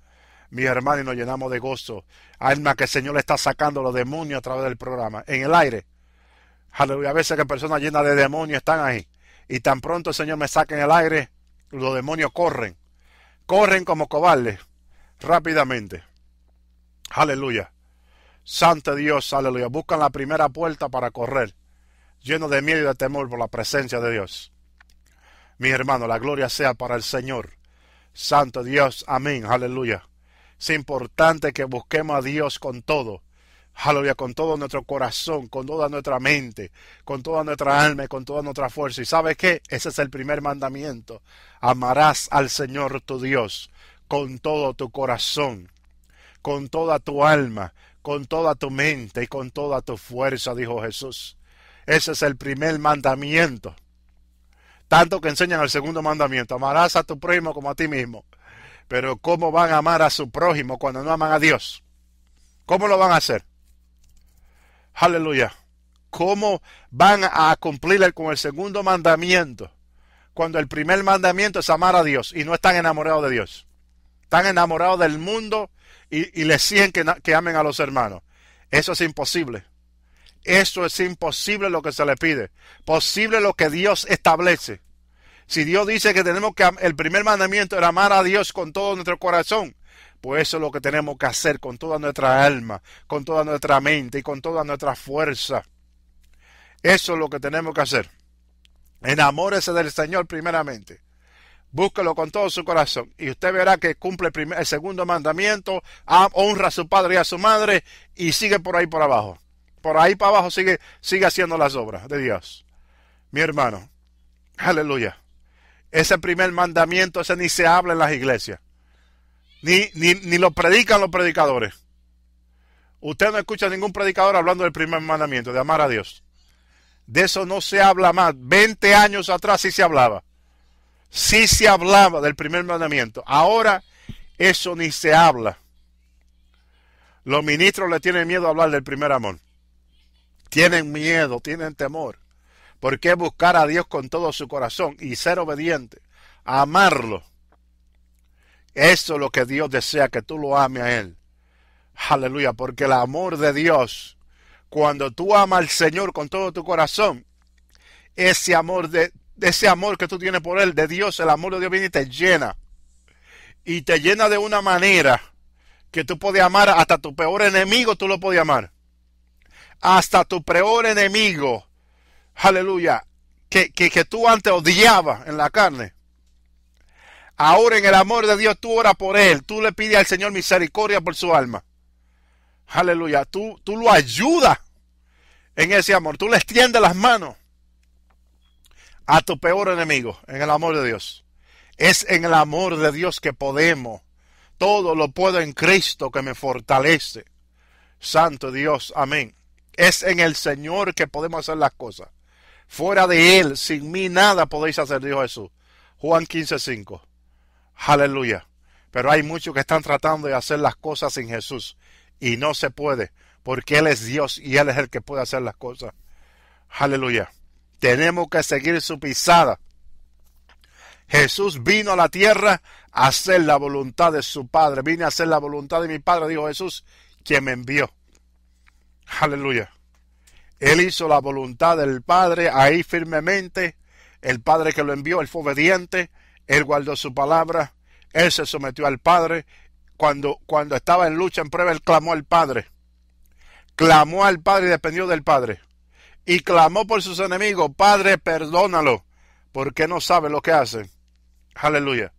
[SPEAKER 1] mi hermano, y nos llenamos de gozo. Alma que el Señor le está sacando los demonios a través del programa, en el aire. Aleluya. A veces que personas llenas de demonios están ahí. Y tan pronto el Señor me saca en el aire, los demonios corren. Corren como cobardes. Rápidamente. Aleluya. Santo Dios, aleluya. Buscan la primera puerta para correr. Lleno de miedo y de temor por la presencia de Dios. Mi hermano, la gloria sea para el Señor. Santo Dios, amén, aleluya. Es importante que busquemos a Dios con todo. Aleluya, con todo nuestro corazón, con toda nuestra mente, con toda nuestra alma y con toda nuestra fuerza. ¿Y sabes qué? Ese es el primer mandamiento. Amarás al Señor tu Dios con todo tu corazón, con toda tu alma, con toda tu mente y con toda tu fuerza, dijo Jesús. Ese es el primer mandamiento. Tanto que enseñan el segundo mandamiento, amarás a tu prójimo como a ti mismo. Pero ¿cómo van a amar a su prójimo cuando no aman a Dios? ¿Cómo lo van a hacer? Aleluya. ¿Cómo van a cumplir con el segundo mandamiento cuando el primer mandamiento es amar a Dios y no están enamorados de Dios? Están enamorados del mundo y, les siguen que, que amen a los hermanos. Eso es imposible. Eso es imposible lo que se le pide. Posible lo que Dios establece. Si Dios dice que tenemos que el primer mandamiento era amar a Dios con todo nuestro corazón, pues eso es lo que tenemos que hacer con toda nuestra alma, con toda nuestra mente y con toda nuestra fuerza. Eso es lo que tenemos que hacer. Enamórese del Señor primeramente. Búsquelo con todo su corazón y usted verá que cumple el, segundo mandamiento, honra a su padre y a su madre y sigue por ahí por abajo. Por ahí para abajo sigue, sigue haciendo las obras de Dios. Mi hermano, aleluya. Ese primer mandamiento, ese ni se habla en las iglesias. Ni, ni, ni lo predican los predicadores. Usted no escucha ningún predicador hablando del primer mandamiento, de amar a Dios. De eso no se habla más. Veinte años atrás sí se hablaba sí se hablaba del primer mandamiento. Ahora eso ni se habla. Los ministros le tienen miedo a hablar del primer amor. Tienen miedo, tienen temor. ¿Por qué buscar a Dios con todo su corazón y ser obediente? Amarlo. Eso es lo que Dios desea, que tú lo ames a Él. Aleluya, porque el amor de Dios, cuando tú amas al Señor con todo tu corazón, ese amor de, ese amor que tú tienes por Él, de Dios, el amor de Dios viene y te llena. Y te llena de una manera que tú puedes amar hasta tu peor enemigo, tú lo puedes amar. Hasta tu peor enemigo, aleluya, que, que, que tú antes odiabas en la carne. Ahora en el amor de Dios tú oras por Él, tú le pides al Señor misericordia por su alma. Aleluya, tú, tú lo ayudas en ese amor, tú le extiendes las manos a tu peor enemigo en el amor de Dios. Es en el amor de Dios que podemos. Todo lo puedo en Cristo que me fortalece. Santo Dios, amén. Es en el Señor que podemos hacer las cosas. Fuera de Él, sin mí nada podéis hacer, dijo Jesús. Juan 15:5. Aleluya. Pero hay muchos que están tratando de hacer las cosas sin Jesús. Y no se puede, porque Él es Dios y Él es el que puede hacer las cosas. Aleluya. Tenemos que seguir su pisada. Jesús vino a la tierra a hacer la voluntad de su Padre. Vine a hacer la voluntad de mi Padre, dijo Jesús, quien me envió. Aleluya. Él hizo la voluntad del Padre ahí firmemente. El Padre que lo envió, él fue obediente. Él guardó su palabra. Él se sometió al Padre. Cuando, cuando estaba en lucha, en prueba, él clamó al Padre. Clamó al Padre y dependió del Padre y clamó por sus enemigos, Padre, perdónalo, porque no sabe lo que hace. Aleluya.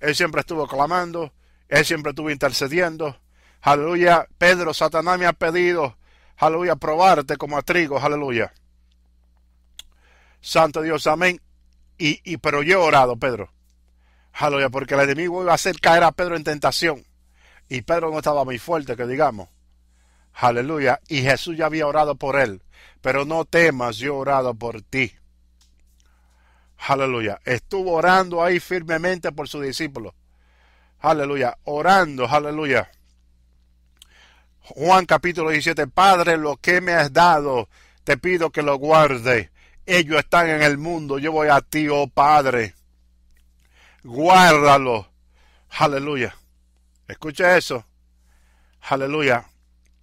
[SPEAKER 1] Él siempre estuvo clamando, él siempre estuvo intercediendo. Aleluya. Pedro, Satanás me ha pedido, aleluya, probarte como a trigo, aleluya. Santo Dios, amén. Y, y pero yo he orado, Pedro. Aleluya, porque el enemigo iba a hacer caer a Pedro en tentación. Y Pedro no estaba muy fuerte, que digamos. Aleluya. Y Jesús ya había orado por él pero no temas, yo he orado por ti. Aleluya. Estuvo orando ahí firmemente por su discípulo. Aleluya. Orando, aleluya. Juan capítulo 17. Padre, lo que me has dado, te pido que lo guarde. Ellos están en el mundo, yo voy a ti, oh Padre. Guárdalo. Aleluya. Escucha eso. Aleluya.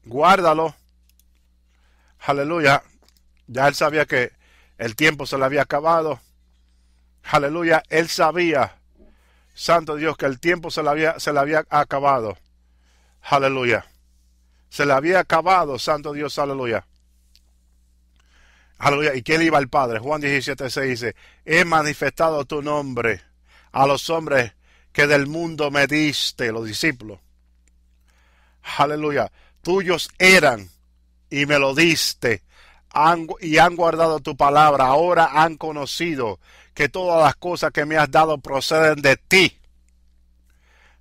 [SPEAKER 1] Guárdalo. Aleluya. Ya él sabía que el tiempo se le había acabado. Aleluya. Él sabía, Santo Dios, que el tiempo se le había, se le había acabado. Aleluya. Se le había acabado, Santo Dios, aleluya. Aleluya. ¿Y quién iba al Padre? Juan 17, 6 dice, he manifestado tu nombre a los hombres que del mundo me diste, los discípulos. Aleluya. Tuyos eran y me lo diste y han guardado tu palabra. Ahora han conocido que todas las cosas que me has dado proceden de ti.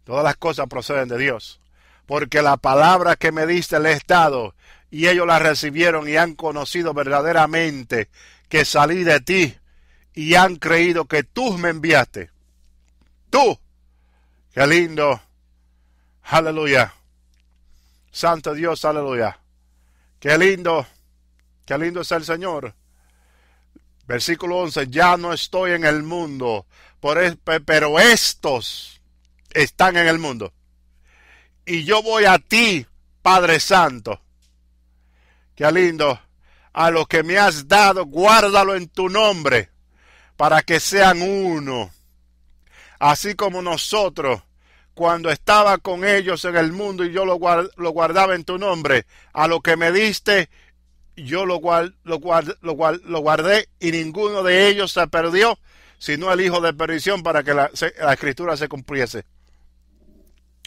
[SPEAKER 1] Todas las cosas proceden de Dios. Porque la palabra que me diste le he dado, y ellos la recibieron y han conocido verdaderamente que salí de ti, y han creído que tú me enviaste. Tú. Qué lindo. Aleluya. Santo Dios, aleluya. Qué lindo. Qué lindo es el Señor. Versículo 11. Ya no estoy en el mundo, pero estos están en el mundo. Y yo voy a ti, Padre Santo. Qué lindo. A lo que me has dado, guárdalo en tu nombre, para que sean uno. Así como nosotros, cuando estaba con ellos en el mundo y yo lo, guardaba en tu nombre, a lo que me diste, yo lo, lo, lo guardé y ninguno de ellos se perdió, sino el hijo de perdición para que la escritura se cumpliese.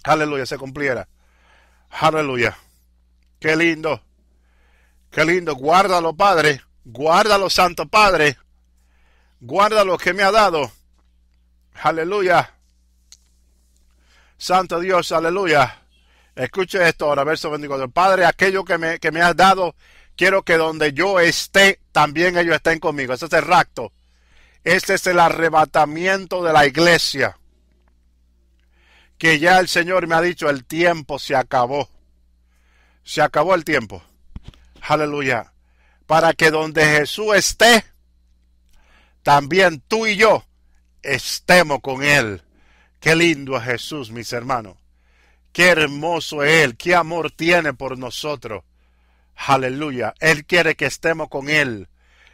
[SPEAKER 1] Aleluya, se cumpliera. Aleluya. Qué lindo. Qué lindo. Guárdalo, Padre. Guárdalo, Santo Padre. Guarda lo que me ha dado. Aleluya. Santo Dios, aleluya. Escuche esto ahora, verso 24. Padre, aquello que me, que me has dado, quiero que donde yo esté, también ellos estén conmigo. Ese es el rapto. Este es el arrebatamiento de la iglesia que ya el Señor me ha dicho, el tiempo se acabó. Se acabó el tiempo. Aleluya. Para que donde Jesús esté, también tú y yo estemos con Él. Qué lindo es Jesús, mis hermanos. Qué hermoso es Él. Qué amor tiene por nosotros. Aleluya. Él quiere que estemos con Él.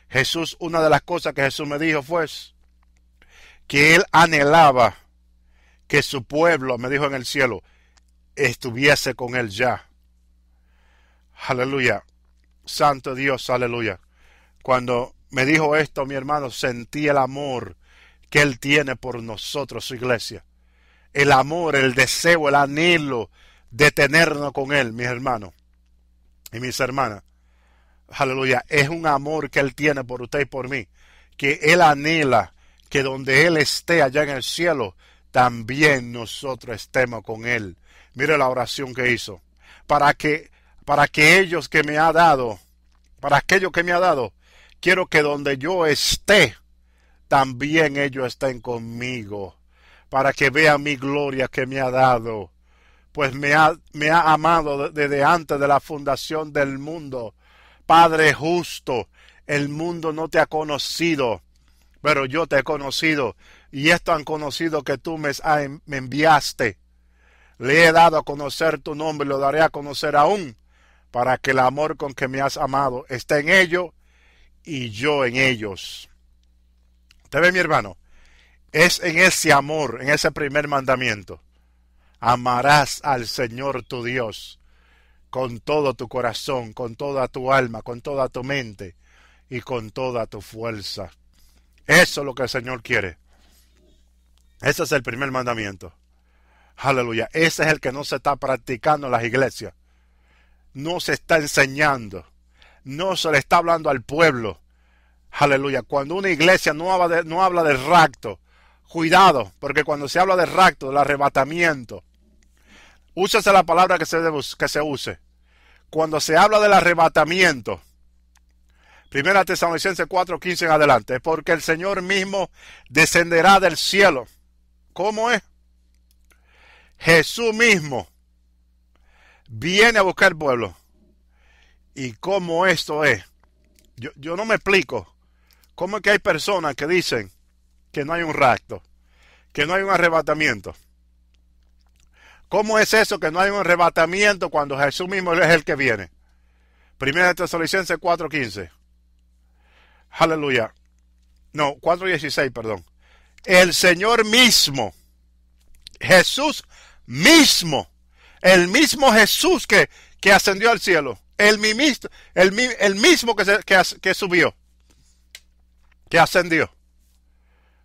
[SPEAKER 1] Jesús, una de las cosas que Jesús me dijo fue que Él anhelaba que su pueblo, me dijo en el cielo, estuviese con él ya. Aleluya. Santo Dios, aleluya. Cuando me dijo esto, mi hermano, sentí el amor que Él tiene por nosotros, su iglesia. El amor, el deseo, el anhelo de tenernos con Él, mis hermanos y mis hermanas. Aleluya. Es un amor que Él tiene por usted y por mí. Que Él anhela que donde Él esté allá en el cielo, también nosotros estemos con Él. Mire la oración que hizo. Para que, para que ellos que me ha dado, para aquellos que me ha dado, quiero que donde yo esté, también ellos estén conmigo. Para que vean mi gloria que me ha dado. Pues me ha, me ha amado desde antes de la fundación del mundo. Padre justo, el mundo no te ha conocido, pero yo te he conocido y esto han conocido que tú me, enviaste. Le he dado a conocer tu nombre lo daré a conocer aún, para que el amor con que me has amado esté en ellos y yo en ellos. ¿Te ve mi hermano? Es en ese amor, en ese primer mandamiento. Amarás al Señor tu Dios con todo tu corazón, con toda tu alma, con toda tu mente y con toda tu fuerza. Eso es lo que el Señor quiere. Ese es el primer mandamiento. Aleluya. Ese es el que no se está practicando en las iglesias. No se está enseñando. No se le está hablando al pueblo. Aleluya. Cuando una iglesia no habla de, no habla de rapto, cuidado, porque cuando se habla de rapto, del arrebatamiento, úsese la palabra que se, que se use. Cuando se habla del arrebatamiento, Primera Tesalonicenses 4:15 en adelante, porque el Señor mismo descenderá del cielo ¿Cómo es? Jesús mismo viene a buscar el pueblo. ¿Y cómo esto es? Yo, yo no me explico. ¿Cómo es que hay personas que dicen que no hay un rapto? Que no hay un arrebatamiento. ¿Cómo es eso que no hay un arrebatamiento cuando Jesús mismo es el que viene? Primera de Tesalonicenses 4.15. Aleluya. No, 4.16, perdón el Señor mismo, Jesús mismo, el mismo Jesús que, que ascendió al cielo, el, mismo, el, mismo que, subió, que ascendió.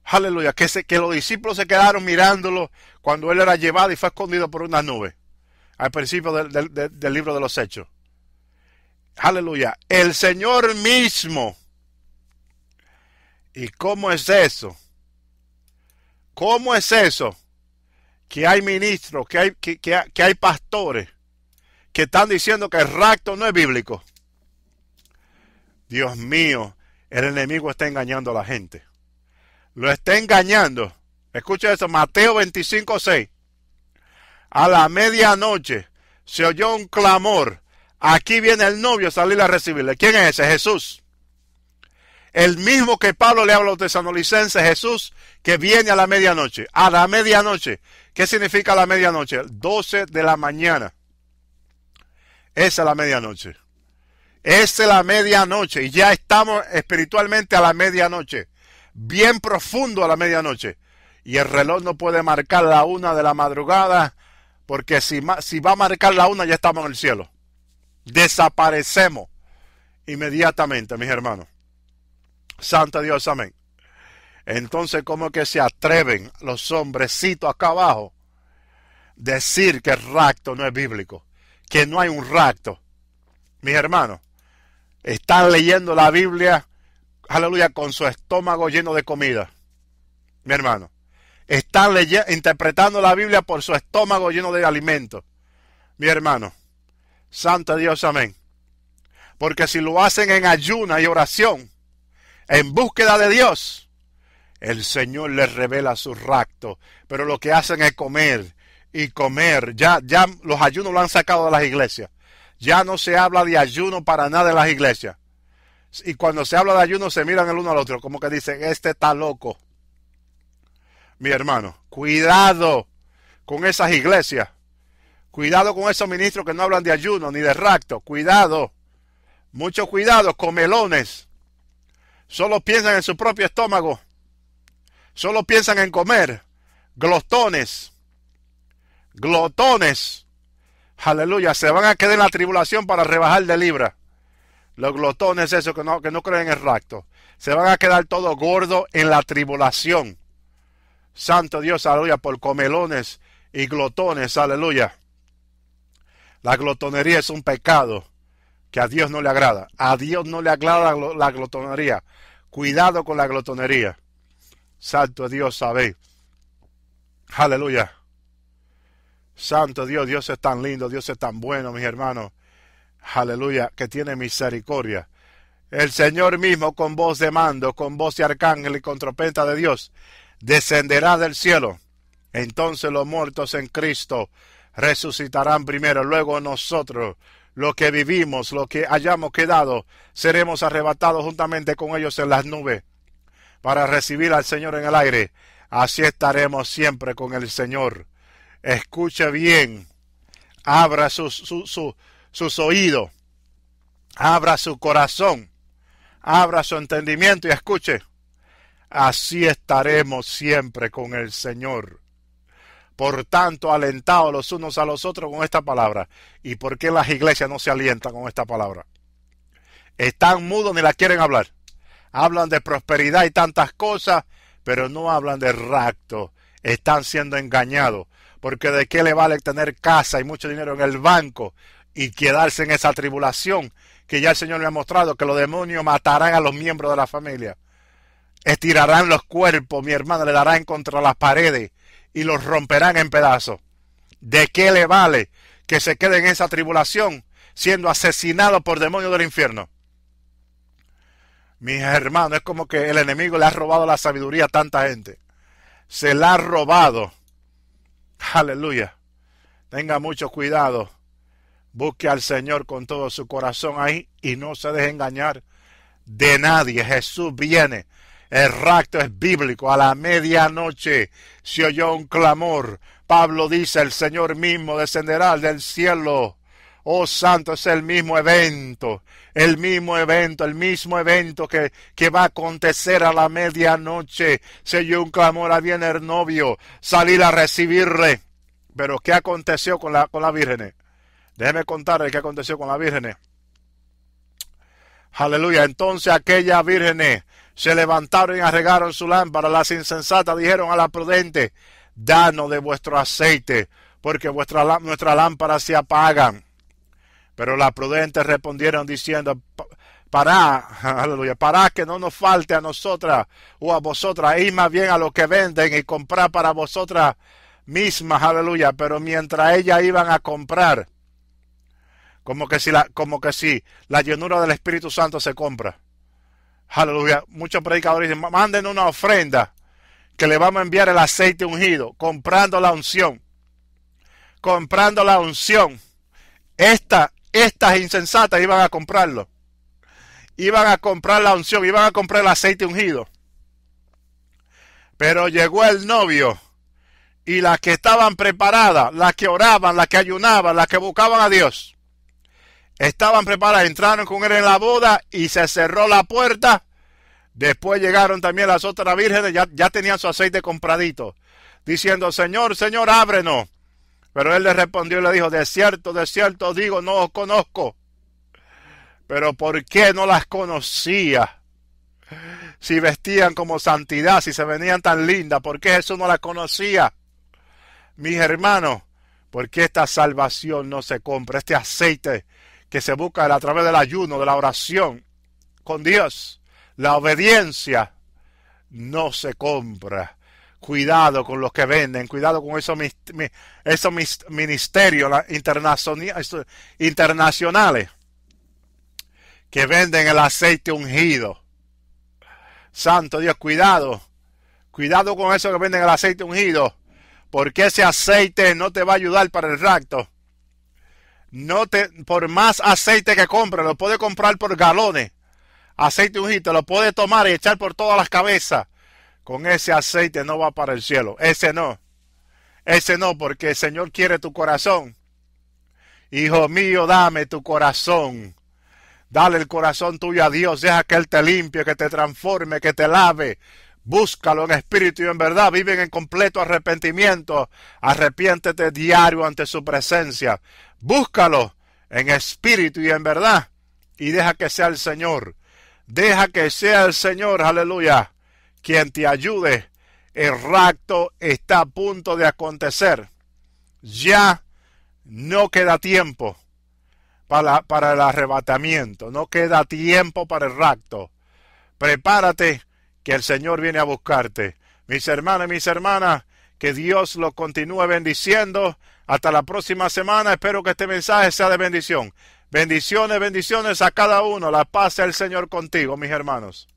[SPEAKER 1] Aleluya, que, que los discípulos se quedaron mirándolo cuando él era llevado y fue escondido por una nube, al principio del, del libro de los Hechos. Aleluya, el Señor mismo. ¿Y cómo es eso? ¿Cómo es eso? que hay ministros, que hay, que, que hay pastores que están diciendo que el rapto no es bíblico. Dios mío, el enemigo está engañando a la gente. Lo está engañando. Escucha eso, Mateo 25, 6. A la medianoche se oyó un clamor. Aquí viene el novio a salir a recibirle. ¿Quién es ese? Jesús. El mismo que Pablo le habla a los tesanolicenses, Jesús, que viene a la medianoche. A la medianoche. ¿Qué significa la medianoche? 12 de la mañana. Esa es la medianoche. Es la medianoche. Y ya estamos espiritualmente a la medianoche. Bien profundo a la medianoche. Y el reloj no puede marcar la una de la madrugada. Porque si, si va a marcar la una ya estamos en el cielo. Desaparecemos inmediatamente, mis hermanos. Santo Dios, amén. Entonces, ¿cómo que se atreven los hombrecitos acá abajo decir que el rapto no es bíblico? Que no hay un rapto. Mis hermanos, están leyendo la Biblia, aleluya, con su estómago lleno de comida. Mi hermano, están interpretando la Biblia por su estómago lleno de alimento. Mi hermano, Santo Dios, amén. Porque si lo hacen en ayuna y oración, en búsqueda de Dios, el Señor les revela su rapto. Pero lo que hacen es comer y comer. Ya, ya los ayunos lo han sacado de las iglesias. Ya no se habla de ayuno para nada en las iglesias. Y cuando se habla de ayuno se miran el uno al otro, como que dicen, este está loco. Mi hermano, cuidado con esas iglesias. Cuidado con esos ministros que no hablan de ayuno ni de rapto. Cuidado. Mucho cuidado, comelones. Solo piensan en su propio estómago. Solo piensan en comer. Glotones. Glotones. Aleluya. Se van a quedar en la tribulación para rebajar de libra. Los glotones, esos que no, que no creen en el rapto. Se van a quedar todos gordos en la tribulación. Santo Dios, aleluya, por comelones y glotones, aleluya. La glotonería es un pecado que a Dios no le agrada. A Dios no le agrada la glotonería. Cuidado con la glotonería. Santo Dios, sabe. Aleluya. Santo Dios, Dios es tan lindo, Dios es tan bueno, mis hermanos. Aleluya, que tiene misericordia. El Señor mismo con voz de mando, con voz de arcángel y con trompeta de Dios, descenderá del cielo. Entonces los muertos en Cristo resucitarán primero, luego nosotros, los que vivimos, los que hayamos quedado, seremos arrebatados juntamente con ellos en las nubes para recibir al Señor en el aire. Así estaremos siempre con el Señor. Escuche bien, abra sus, sus oídos, abra su corazón, abra su entendimiento y escuche. Así estaremos siempre con el Señor. Por tanto, alentados los unos a los otros con esta palabra. ¿Y por qué las iglesias no se alientan con esta palabra? Están mudos ni la quieren hablar. Hablan de prosperidad y tantas cosas, pero no hablan de rapto. Están siendo engañados. Porque de qué le vale tener casa y mucho dinero en el banco y quedarse en esa tribulación que ya el Señor me ha mostrado que los demonios matarán a los miembros de la familia. Estirarán los cuerpos, mi hermano, le darán contra las paredes y los romperán en pedazos. ¿De qué le vale que se quede en esa tribulación siendo asesinado por demonios del infierno? Mis hermanos, es como que el enemigo le ha robado la sabiduría a tanta gente. Se la ha robado. Aleluya. Tenga mucho cuidado. Busque al Señor con todo su corazón ahí y no se deje engañar de nadie. Jesús viene el rapto es bíblico. A la medianoche se oyó un clamor. Pablo dice, el Señor mismo descenderá del cielo. Oh santo, es el mismo evento, el mismo evento, el mismo evento que, que va a acontecer a la medianoche. Se oyó un clamor, viene el novio, salir a recibirle. Pero ¿qué aconteció con la, con la Virgen? Déjeme contarle qué aconteció con la Virgen. Aleluya. Entonces aquella Virgen se levantaron y arregaron su lámpara. Las insensatas dijeron a la prudente, danos de vuestro aceite, porque vuestra, nuestra lámpara se apagan. Pero las prudentes respondieron diciendo, para, aleluya, para que no nos falte a nosotras o a vosotras, ir más bien a lo que venden y comprar para vosotras mismas, aleluya, pero mientras ellas iban a comprar, como que si la, como que si la llenura del Espíritu Santo se compra. Aleluya. Muchos predicadores dicen, manden una ofrenda que le vamos a enviar el aceite ungido, comprando la unción. Comprando la unción. Esta, estas insensatas iban a comprarlo. Iban a comprar la unción, iban a comprar el aceite ungido. Pero llegó el novio y las que estaban preparadas, las que oraban, las que ayunaban, las que buscaban a Dios, estaban preparadas, entraron con él en la boda y se cerró la puerta. Después llegaron también las otras vírgenes, ya, tenían su aceite compradito, diciendo, Señor, Señor, ábrenos. Pero él le respondió y le dijo, de cierto, de cierto digo, no os conozco. Pero ¿por qué no las conocía? Si vestían como santidad, si se venían tan lindas, ¿por qué Jesús no las conocía? Mis hermanos, ¿por qué esta salvación no se compra? Este aceite que se busca a través del ayuno, de la oración con Dios, la obediencia, no se compra. Cuidado con los que venden, cuidado con esos, esos ministerios internacionales que venden el aceite ungido. Santo Dios, cuidado. Cuidado con eso que venden el aceite ungido. Porque ese aceite no te va a ayudar para el rapto no te, por más aceite que compre, lo puede comprar por galones. Aceite ungido, lo puede tomar y echar por todas las cabezas. Con ese aceite no va para el cielo. Ese no. Ese no, porque el Señor quiere tu corazón. Hijo mío, dame tu corazón. Dale el corazón tuyo a Dios. Deja que Él te limpie, que te transforme, que te lave. Búscalo en espíritu y en verdad. Viven en completo arrepentimiento. Arrepiéntete diario ante su presencia. Búscalo en espíritu y en verdad. Y deja que sea el Señor. Deja que sea el Señor, aleluya, quien te ayude. El rapto está a punto de acontecer. Ya no queda tiempo para, el arrebatamiento. No queda tiempo para el rapto. Prepárate que el Señor viene a buscarte. Mis hermanos y mis hermanas, que Dios los continúe bendiciendo. Hasta la próxima semana. Espero que este mensaje sea de bendición. Bendiciones, bendiciones a cada uno. La paz del Señor contigo, mis hermanos.